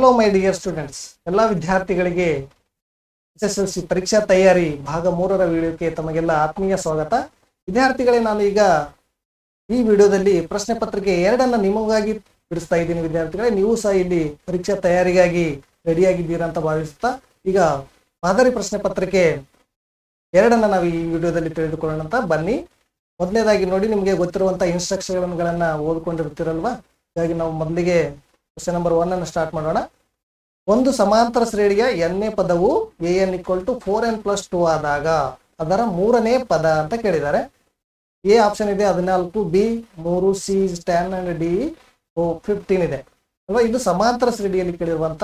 Hello my dear students ಎಲ್ಲ ವಿದ್ಯಾರ್ಥಿಗಳಿಗೆ S S L C ಪರೀಕ್ಷಾ ತಯಾರಿ ಭಾಗ ಮೂರರ ವಿಡಿಯೋಕ್ಕೆ ತಮಗೆಲ್ಲ ಆತ್ಮೀಯ ಸ್ವಾಗತ. ವಿದ್ಯಾರ್ಥಿಗಳೇ, ನಾನು ಈಗ ಈ ವಿಡಿಯೋದಲ್ಲಿ ಪ್ರಶ್ನೆ ಪತ್ರಿಕೆ ಎರಡನ್ನ ನಿಮಗಾಗಿ ಬಿಡಿಸ್ತಾ ಇದ್ದೀನಿ ವಿದ್ಯಾರ್ಥಿಗಳೇ. ನೀವು ಸಹ ಇಲ್ಲಿ ಪರೀಕ್ಷಾ ತಯಾರಿಗಾಗಿ ರೆಡಿಯಾಗಿದ್ದೀರಾ ಅಂತ ಭಾವಿಸುತ್ತಾ, ಈಗ ಮಾದರಿ ಪ್ರಶ್ನೆ ಪತ್ರಿಕೆ ಎರಡನ್ನ ನಾವು ಈ ವಿಡಿಯೋದಲ್ಲಿ ತಿಳಿದುಕೊಳ್ಳೋಣ ಅಂತ. ಬನ್ನಿ, ಮೊದಲನೇದಾಗಿ ನೋಡಿ, ನಿಮಗೆ ಗೊತ್ತಿರುವಂತಹ ಇನ್ಸ್ಟ್ರಕ್ಷನ್ಗಳನ್ನ ಓದ್ಕೊಂಡಿರ್ತೀರಲ್ವಾ? ಹಾಗಾಗಿ ನಾವು ಮೊದಲಿಗೆ ಕ್ವಶನ್ ನಂಬರ್ ಒನ್ ಅನ್ನು ಸ್ಟಾರ್ಟ್ ಮಾಡೋಣ. ಒಂದು ಸಮಾಂತರ ಶ್ರೇಣಿಯ ಎನ್ನೇ ಪದವು A N equal to four N plus two ಆದಾಗ ಅದರ ಮೂರನೇ ಪದ ಅಂತ ಕೇಳಿದ್ದಾರೆ. ಎ ಆಪ್ಷನ್ ಇದೆ, ಹದಿನಾಲ್ಕು, ಬಿ, ಮೂರು C ten and D fifteen ಇದೆ. ಅಲ್ವಾ? ಇದು ಸಮಾಂತರ ಶ್ರೇಣಿಯಲ್ಲಿ ಕೇಳಿರುವಂತ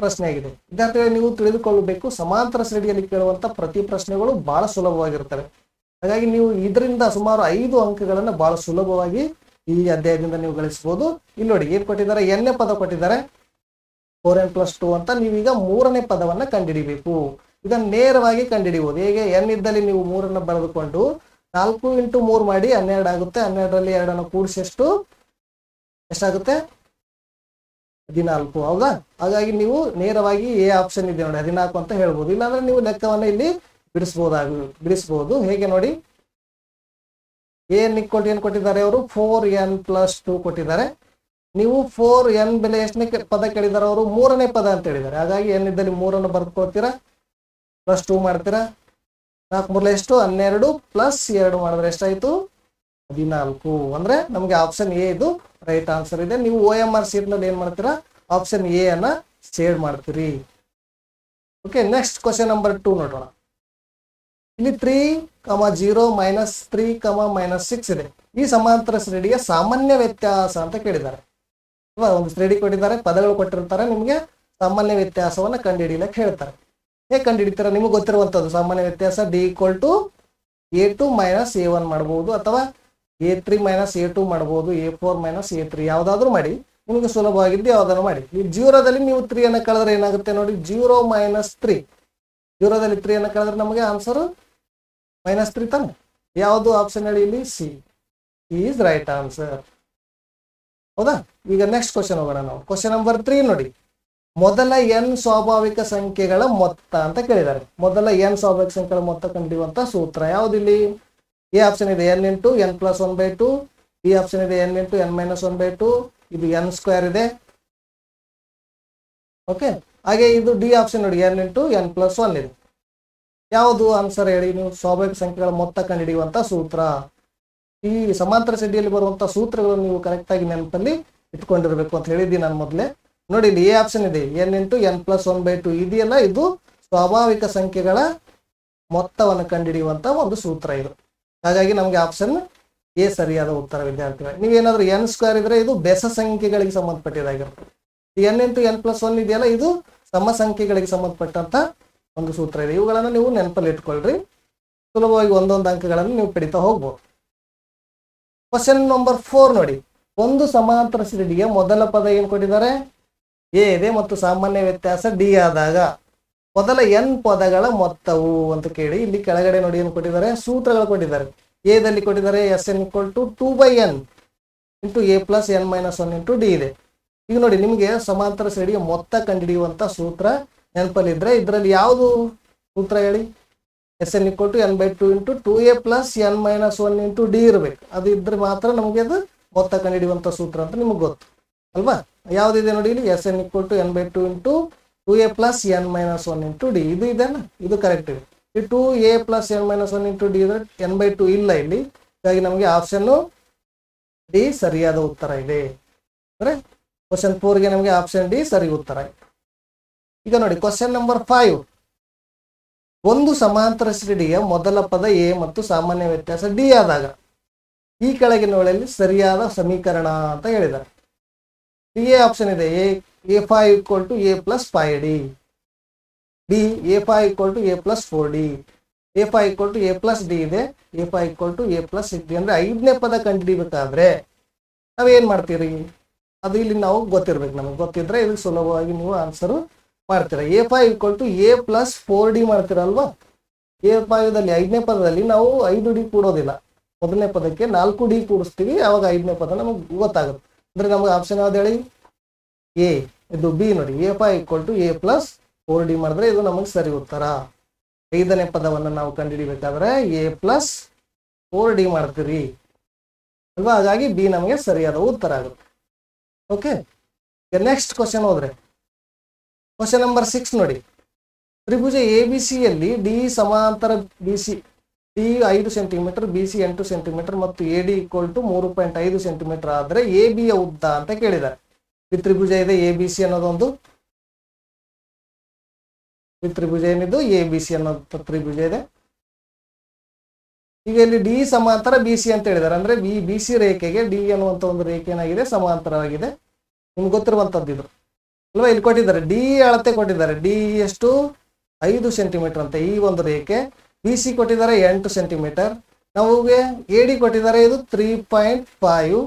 ಪ್ರಶ್ನೆ ಆಗಿದೆ. ವಿದ್ಯಾರ್ಥಿಗಳು, ನೀವು ತಿಳಿದುಕೊಳ್ಳಬೇಕು, ಸಮಾಂತರ ಶ್ರೇಣಿಯಲ್ಲಿ ಕೇಳುವಂತ ಪ್ರತಿ ಪ್ರಶ್ನೆಗಳು ಬಹಳ ಸುಲಭವಾಗಿರ್ತವೆ ಹಾಗಾಗಿ ನೀವು ಇದರಿಂದ ಸುಮಾರು ಐದು ಅಂಕಗಳನ್ನ ಬಹಳ ಸುಲಭವಾಗಿ ಈ ಅಧ್ಯಾಯದಿಂದ ನೀವು ಗಳಿಸಬಹುದು. ಇಲ್ಲಿ ನೋಡಿ, ಏನ್ ಕೊಟ್ಟಿದ್ದಾರೆ? ಎನ್ನೇ ಪದ ಕೊಟ್ಟಿದ್ದಾರೆ. ಫೋರ್ ಎನ್ ಪ್ಲಸ್ ಟು ಅಂತ ನೀವೀಗ ಮೂರನೇ ಪದವನ್ನ ಕಂಡುಹಿಡಿಬೇಕು. ಇದನ್ನ ನೇರವಾಗಿ ಕಂಡುಹಿಡಿಬಹುದು ಹೇಗೆ? ಎನ್ ಇದ್ದಲ್ಲಿ ನೀವು ಮೂರನ್ನ ಬರೆದುಕೊಂಡು ನಾಲ್ಕು ಇಂಟು ಮೂರು ಮಾಡಿ ಹನ್ನೆರಡು ಆಗುತ್ತೆ. ಹನ್ನೆರಡರಲ್ಲಿ ಎರಡನ್ನು ಕೂಡಿಸಿ ಎಷ್ಟು? ಎಷ್ಟಾಗುತ್ತೆ? ಹದಿನಾಲ್ಕು. ಹೌದಾ? ಹಾಗಾಗಿ ನೀವು ನೇರವಾಗಿ ಎ ಆಪ್ಷನ್ ಇದೆ ನೋಡಿ, ಹದಿನಾಲ್ಕು ಅಂತ ಹೇಳ್ಬೋದು. ಇಲ್ಲಾಂದ್ರೆ ನೀವು ಲೆಕ್ಕವನ್ನ ಇಲ್ಲಿ ಬಿಡಿಸ್ಬೋದಾಗ, ಬಿಡಿಸ್ಬೋದು. ಹೇಗೆ ನೋಡಿ? ಏನ್ ಕೊಟ್ಟು ಏನ್ ಕೊಟ್ಟಿದ್ದಾರೆ ಅವರು? ಫೋರ್ ಎನ್ ಪ್ಲಸ್ ಟೂ ಕೊಟ್ಟಿದ್ದಾರೆ. ನೀವು ಫೋರ್ ಎನ್ ಬೆಲೆ ಎಷ್ಟನೇ ಪದ ಕೇಳಿದಾರೆ ಅವರು? ಮೂರನೇ ಪದ ಅಂತ ಹೇಳಿದ್ದಾರೆ. ಹಾಗಾಗಿ ಎನ್ ಇದ್ದಲ್ಲಿ ಮೂರನ್ನು ಬರ್ಕೊಳ್ತೀರಾ ಪ್ಲಸ್ ಟೂ ಮಾಡ್ತೀರಾ? ನಾಲ್ಕು ಮೂರಲೆ ಎಷ್ಟು? ಹನ್ನೆರಡು ಪ್ಲಸ್ ಎರಡು ಮಾಡಿದ್ರೆ ಎಷ್ಟಾಯ್ತು? ಹದಿನಾಲ್ಕು. ಅಂದ್ರೆ ನಮಗೆ ಆಪ್ಷನ್ ಎ ಇದು ರೈಟ್ ಆನ್ಸರ್ ಇದೆ. ನೀವು ಓ ಎಂ ಆರ್ ಸೀಟ್ನಲ್ಲಿ ಏನ್ ಮಾಡ್ತೀರಾ? ಆಪ್ಷನ್ ಎ ಅನ್ನ ಸೇಡ್ ಮಾಡ್ತೀರಿ. Okay next question number two ನೋಡೋಣ. ಇಲ್ಲಿ three comma zero minus three comma minus six ಇದೆ. ಈ ಸಮಾಂತರ ಶ್ರೇಣಿಯ ಸಾಮಾನ್ಯ ವ್ಯತ್ಯಾಸ ಅಂತ ಕೇಳಿದ್ದಾರೆ. ಒಂದು ಶ್ರೇಣಿ ಕೊಟ್ಟಿದ್ದಾರೆ, ಪದಗಳು ಕೊಟ್ಟಿರ್ತಾರೆ, ನಿಮಗೆ ಸಾಮಾನ್ಯ ವ್ಯತ್ಯಾಸವನ್ನ ಕಂಡುಹಿಡಿಯಲಿಕ್ಕೆ ಹೇಳ್ತಾರೆ. ಹೇಗೆ ಕಂಡುಹಿಡಿತಾರೆ? ನಿಮಗೆ ಗೊತ್ತಿರುವಂತದ್ದು ಸಾಮಾನ್ಯ ವ್ಯತ್ಯಾಸ D equal to A two minus A one ಮಾಡಬಹುದು ಅಥವಾ A three minus A two ಮಾಡಬಹುದು A four minus A three ಯಾವ್ದಾದ್ರು ಮಾಡಿ, ನಿಮಗೆ ಸುಲಭವಾಗಿದ್ದು ಯಾವ್ದಾದ್ರು ಮಾಡಿ. ಈ ಜೀರೋದಲ್ಲಿ ನೀವು ತ್ರೀ ಅನ್ನ ಕಳೆದ್ರೆ ಏನಾಗುತ್ತೆ ನೋಡಿ ಜೀರೋ ಮೈನಸ್ ತ್ರೀ ಜೀರೋದಲ್ಲಿ ತ್ರೀ ಅನ್ನ ಕಳೆದ್ರೆ ನಮಗೆ ಆನ್ಸರ್ ಮೈನಸ್ ತ್ರೀ ತಾನೆ ಯಾವುದು ಆಪ್ಷನ್ ಹೇಳಿ ಇಲ್ಲಿ? ಸಿ ಈಸ್ ರೈಟ್ ಆನ್ಸರ್ ಹೌದಾ? ಈಗ ನೆಕ್ಸ್ಟ್ ಕ್ವಶನ್ ಹೋಗೋಣ ನಾವು. ಕ್ವಶನ್ ನಂಬರ್ ತ್ರೀ ನೋಡಿ. ಮೊದಲ ಎನ್ ಸ್ವಾಭಾವಿಕ ಸಂಖ್ಯೆಗಳ ಮೊತ್ತ ಅಂತ ಕೇಳಿದ್ದಾರೆ. ಮೊದಲ ಎನ್ ಸ್ವಾಭಾವಿಕ ಸಂಖ್ಯೆಗಳ ಮೊತ್ತ ಕಂಡಿರುವಂತಹ ಸೂತ್ರ ಯಾವ್ದಿಲ್ಲಿ ಎ ಆಪ್ಷನ್ ಇದೆ N into N plus one by two B option ಇದೆ N into N minus one by two ಇದು ಎನ್ ಸ್ಕ್ವೇರ್ ಇದೆ. ಓಕೆ ಹಾಗೆ ಇದು ಡಿ ಆಪ್ಷನ್ ನೋಡಿ. N into N plus one ಇದೆ. ಯಾವುದು ಆನ್ಸರ್ ಹೇಳಿ ನೀವು? ಸ್ವಾಭಾವಿಕ ಸಂಖ್ಯೆಗಳ ಮೊತ್ತ ಕಂಡುಹಿಡಿಯುವಂತ ಸೂತ್ರ. ಈ ಸಮಾಂತರ ಶ್ರೇಣಿಯಲ್ಲಿ ಬರುವಂತಹ ಸೂತ್ರಗಳನ್ನು ನೀವು ಕರೆಕ್ಟ್ ಆಗಿ ನೆನಪಲ್ಲಿ ಇಟ್ಕೊಂಡಿರ್ಬೇಕು ಅಂತ ಹೇಳಿದ್ದೀನಿ ನಾನು ಮೊದಲೇ. ನೋಡಿ ಇಲ್ಲಿ ಎ ಆಪ್ಷನ್ ಇದೆ. N into N plus one by two ಇದೆಯಲ್ಲ, ಇದು ಸ್ವಾಭಾವಿಕ ಸಂಖ್ಯೆಗಳ ಮೊತ್ತವನ್ನು ಕಂಡುಹಿಡಿಯುವಂತ ಒಂದು ಸೂತ್ರ ಇದು. ಹಾಗಾಗಿ ನಮಗೆ ಆಪ್ಷನ್ ಎ ಸರಿಯಾದ ಉತ್ತರ ವಿದ್ಯಾರ್ಥಿಗಳು. ನೀವೇನಾದ್ರೂ ಎನ್ ಸ್ಕ್ವೇರ್ ಇದ್ರೆ ಇದು ಬೆಸ ಸಂಖ್ಯೆಗಳಿಗೆ ಸಂಬಂಧಪಟ್ಟಿದ್ದಾಗಿರುತ್ತೆ. N into N plus one ಇದೆಯಲ್ಲ, ಇದು ಸಮ ಸಂಖ್ಯೆಗಳಿಗೆ ಸಂಬಂಧಪಟ್ಟಂತ ಒಂದು ಸೂತ್ರ ಇದೆ. ಇವುಗಳನ್ನು ನೀವು ನೆನಪಲ್ಲಿ ಇಟ್ಕೊಳ್ರಿ ಸುಲಭವಾಗಿ ಒಂದೊಂದು ಅಂಕಗಳನ್ನು ನೀವು ಪಡಿತಾ ಹೋಗ್ಬೋದು. ಕ್ವಶನ್ ನಂಬರ್ ಫೋರ್ ನೋಡಿ. ಒಂದು ಸಮಾಂತರ ಸಿಡಿಗೆ ಮೊದಲ ಪದ ಏನು ಕೊಟ್ಟಿದ್ದಾರೆ? ಎ ಇದೆ ಮತ್ತು ಸಾಮಾನ್ಯ ವ್ಯತ್ಯಾಸ ಡಿ ಆದಾಗ. ಮೊದಲ ಎನ್ ಪದಗಳ ಮೊತ್ತವು ಅಂತ ಕೇಳಿ ಇಲ್ಲಿ ಕೆಳಗಡೆ ನೋಡಿ ಏನು ಕೊಟ್ಟಿದ್ದಾರೆ? ಸೂತ್ರಗಳು ಕೊಟ್ಟಿದ್ದಾರೆ. ಎದಲ್ಲಿ ಕೊಟ್ಟಿದ್ದಾರೆ S N equal to two by N into A plus N minus one into D ಇದೆ. ಈಗ ನೋಡಿ, ನಿಮಗೆ ಸಮಾಂತರ ಶ್ರೇಣಿಯ ಮೊತ್ತ ಕಂಡುಹಿಡಿಯುವಂತ ಸೂತ್ರ ನೆನಪಲ್ಲಿದ್ರೆ ಇದರಲ್ಲಿ ಯಾವುದು ಸೂತ್ರ ಹೇಳಿ? S N equal to N by two into two A plus N minus one into D ಇರಬೇಕು. ಅದು ಇದ್ರೆ ಮಾತ್ರ ನಮಗೆ ಅದು ಮೊತ್ತ ಕಂಡುಹಿಡಿಯುವಂತ ಸೂತ್ರ ಅಂತ ನಿಮಗೆ ಗೊತ್ತು. ಅಲ್ವಾ? ಯಾವ್ದಿದೆ ನೋಡಿ ಇಲ್ಲಿ? S N equal to N by two into two A plus N minus one into D ಇದು ಇದೆನಾ? ಇದು ಕರೆಕ್ಟ್ ಇದೆ. ಈ two A plus N minus one into D ಇದ್ರೆ ಎನ್ ಬೈ ಟು ಇಲ್ಲ ಇಲ್ಲಿ. ಹಾಗಾಗಿ ನಮಗೆ ಆಪ್ಷನ್ ಡಿ ಸರಿಯಾದ ಉತ್ತರ ಇದೆ. ಅಂದ್ರೆ ಕ್ವಶನ್ ಫೋರ್ಗೆ ನಮಗೆ ಆಪ್ಷನ್ ಡಿ ಸರಿ ಉತ್ತರ ಆಯ್ತು. ಈಗ ನೋಡಿ ಕ್ವಶನ್ ನಂಬರ್ ಫೈವ್ ಒಂದು ಸಮಾಂತರ ಶ್ರೇಣಿಯ ಮೊದಲ ಪದ ಎ ಮತ್ತು ಸಾಮಾನ್ಯ ವ್ಯತ್ಯಾಸ ಡಿ ಆದಾಗ, ಈ ಕೆಳಗಿನವುಗಳಲ್ಲಿ ಸರಿಯಾದ ಸಮೀಕರಣ ಅಂತ ಹೇಳಿದ್ದಾರೆ. ಎ ಆಪ್ಷನ್ ಇದೆ. A A five equal to A plus five D D A five equal to A plus four D A five equal to A plus D ಇದೆ. A five equal to A plus D ಅಂದ್ರೆ ಐದನೇ ಪದ ಕಂಡುಹಿಡಿಬೇಕಾದ್ರೆ ನಾವೇನು ಮಾಡ್ತೀರಿ? ಅದು ಇಲ್ಲಿ ನಾವು ಗೊತ್ತಿರ್ಬೇಕು ನಮಗೆ. ಗೊತ್ತಿದ್ರೆ ಇದಕ್ಕೆ ಸುಲಭವಾಗಿ ನೀವು ಆನ್ಸರ್ ಮಾಡ್ತೀರಾ? A five equal to A plus four D ಮಾಡ್ತೀರಲ್ವಾ A ಫೈವ್ದಲ್ಲಿ ಐದನೇ ಪದದಲ್ಲಿ ನಾವು ಐದು ಡಿ ಕೂಡೋದಿಲ್ಲ. ಮೊದಲನೇ ಪದಕ್ಕೆ ನಾಲ್ಕು ಡಿ ಕೂಡಿಸ್ತೀವಿ, ಅವಾಗ ಐದನೇ ಪದ ನಮಗೆ ಗೊತ್ತಾಗುತ್ತೆ. ಅಂದ್ರೆ ನಮಗೆ ಆಪ್ಷನ್ ಯಾವ್ದು ಹೇಳಿ? ಎ ಇದು ಬಿ ನೋಡಿ. A five equal to A plus four D ಮಾಡಿದ್ರೆ ಇದು ನಮಗೆ ಸರಿ ಉತ್ತರ. ಐದನೇ ಪದವನ್ನು ನಾವು ಕಂಡುಹಿಡಿಬೇಕಾದ್ರೆ ಎ ಪ್ಲಸ್ ಫೋರ್ ಡಿ ಮಾಡ್ತೀರಿ. ಅಲ್ವಾ? ಹಾಗಾಗಿ ಬಿ ನಮಗೆ ಸರಿಯಾದ ಉತ್ತರ ಆಗುತ್ತೆ. ಓಕೆ ನೆಕ್ಸ್ಟ್ ಕ್ವಶನ್ ಹೋದ್ರೆ. ಕ್ವಶನ್ ನಂಬರ್ ಸಿಕ್ಸ್ ನೋಡಿ. ತ್ರಿಭುಜ ಎ ಬಿ ಸಿಯಲ್ಲಿ ಡಿ ಸಮಾಂತರ ಬಿ ಸಿ ಡಿ ಐದು ಸೆಂಟಿಮೀಟರ್ ಬಿ ಸಿ ಎಂಟು ಸೆಂಟಿಮೀಟರ್ ಮತ್ತು ಎ ಡಿ ಈಕ್ವಲ್ ಟು ಮೂರು ಪಾಯಿಂಟ್ ಐದು ಸೆಂಟಿಮೀಟರ್ ಆದರೆ ಎ ಬಿಯ ಉದ್ದ ಅಂತ ಕೇಳಿದ್ದಾರೆ. ತ್ರಿಭುಜ ಇದೆ ಎ ಬಿ ಸಿ ಅನ್ನೋದೊಂದು. ತ್ರಿಭುಜ ಏನಿದ್ದು ಎ ಬಿ ಸಿ ಅನ್ನೋ ತ್ರಿಭುಜ ಇದೆ. ಈಗ ಇಲ್ಲಿ ಡಿ ಸಮಾಂತರ ಬಿ ಸಿ ಅಂತ ಹೇಳಿದ್ದಾರೆ. ಅಂದ್ರೆ ಬಿ ಬಿ ಸಿ ರೇಖೆಗೆ ಡಿ ಅನ್ನುವಂತ ಒಂದು ರೇಖೆ ಏನಾಗಿದೆ ಸಮಾಂತರವಾಗಿದೆ. ನಿಮ್ಗೆ ಗೊತ್ತಿರುವಂತದ್ದು ಇದು. ಅಲ್ವಾ? ಇಲ್ಲಿ ಕೊಟ್ಟಿದ್ದಾರೆ. ಡಿ ಅಳತೆ ಕೊಟ್ಟಿದ್ದಾರೆ. ಡಿ ಎಷ್ಟು? ಐದು ಸೆಂಟಿಮೀಟರ್ ಅಂತ ಈ ಒಂದು ರೇಖೆ. ಬಿ ಸಿ ಕೊಟ್ಟಿದ್ದಾರೆ ಎಂಟು ಸೆಂಟಿಮೀಟರ್. ನಮಗೆ ಎ ಡಿ ಕೊಟ್ಟಿದ್ದಾರೆ. ಇದು ತ್ರೀ ಪಾಯಿಂಟ್ ಫೈವ್.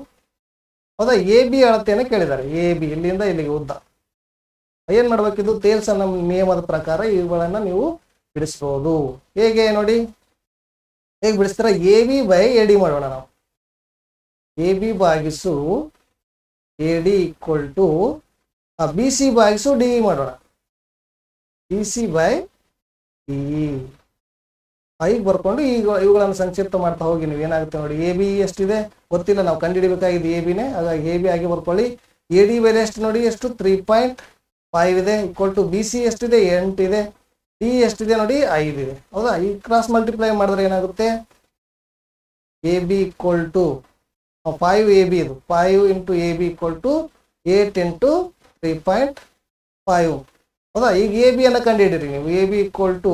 ಹೌದಾ? ಎ ಬಿ ಅಳತೆಯನ್ನು ಕೇಳಿದ್ದಾರೆ. ಎ ಬಿ, ಇಲ್ಲಿಂದ ಇಲ್ಲಿಗೆ ಉದ್ದ. ಏನ್ ಮಾಡ್ಬೇಕಿದು ತೇಲ್ಸನ ನಿಯಮದ ಪ್ರಕಾರ ಇವುಗಳನ್ನ ನೀವು ಬಿಡಿಸ್ಬೋದು. ಹೇಗೆ ನೋಡಿ? ಹೇಗೆ ಬಿಡಿಸ್ತೀರ? A B by A D ಮಾಡೋಣ ನಾವು. A B ಬಾಗಿಸು A D equal to B C boys D ಮಾಡೋಣ. ಬಿ ಸಿ ಬೈ ಡಿ ಐಗೆ ಬರ್ಕೊಂಡು ಈಗ ಇವುಗಳನ್ನು ಸಂಕ್ಷಿಪ್ತ ಮಾಡ್ತಾ ಹೋಗಿ ನೀವು ಏನಾಗುತ್ತೆ ನೋಡಿ ಎ ಬಿ ಎಷ್ಟಿದೆ? ಗೊತ್ತಿಲ್ಲ, ನಾವು ಕಂಡುಹಿಡಿಬೇಕಾಗಿದೆ ಎ ಬಿನೇ ಹಾಗಾಗಿ ಎ ಬಿ ಆಗಿ ಬರ್ಕೊಳ್ಳಿ. ಎ ಡಿ ಬೆಲೆ ಎಷ್ಟು ನೋಡಿ, ಎಷ್ಟು? ತ್ರೀ ಪಾಯಿಂಟ್ ಫೈವ್ ಇದೆ. ಈಕ್ವಲ್ ಟು ಬಿ ಸಿ ಎಷ್ಟಿದೆ? ಎಂಟು ಇದೆ. ಡಿ ಎಷ್ಟಿದೆ ನೋಡಿ, ಐದು ಇದೆ. ಹೌದಾ? ಈ ಕ್ರಾಸ್ ಮಲ್ಟಿಪ್ಲೈ ಮಾಡಿದ್ರೆ ಏನಾಗುತ್ತೆ? A B equal to five A B ಇದು. Five into A B equal to eight into three point five ಹೌದಾ? ಈಗ ಎ ಬಿ ಅನ್ನ ಕಂಡುಹಿಡಿರಿ ನೀವು. A B equal to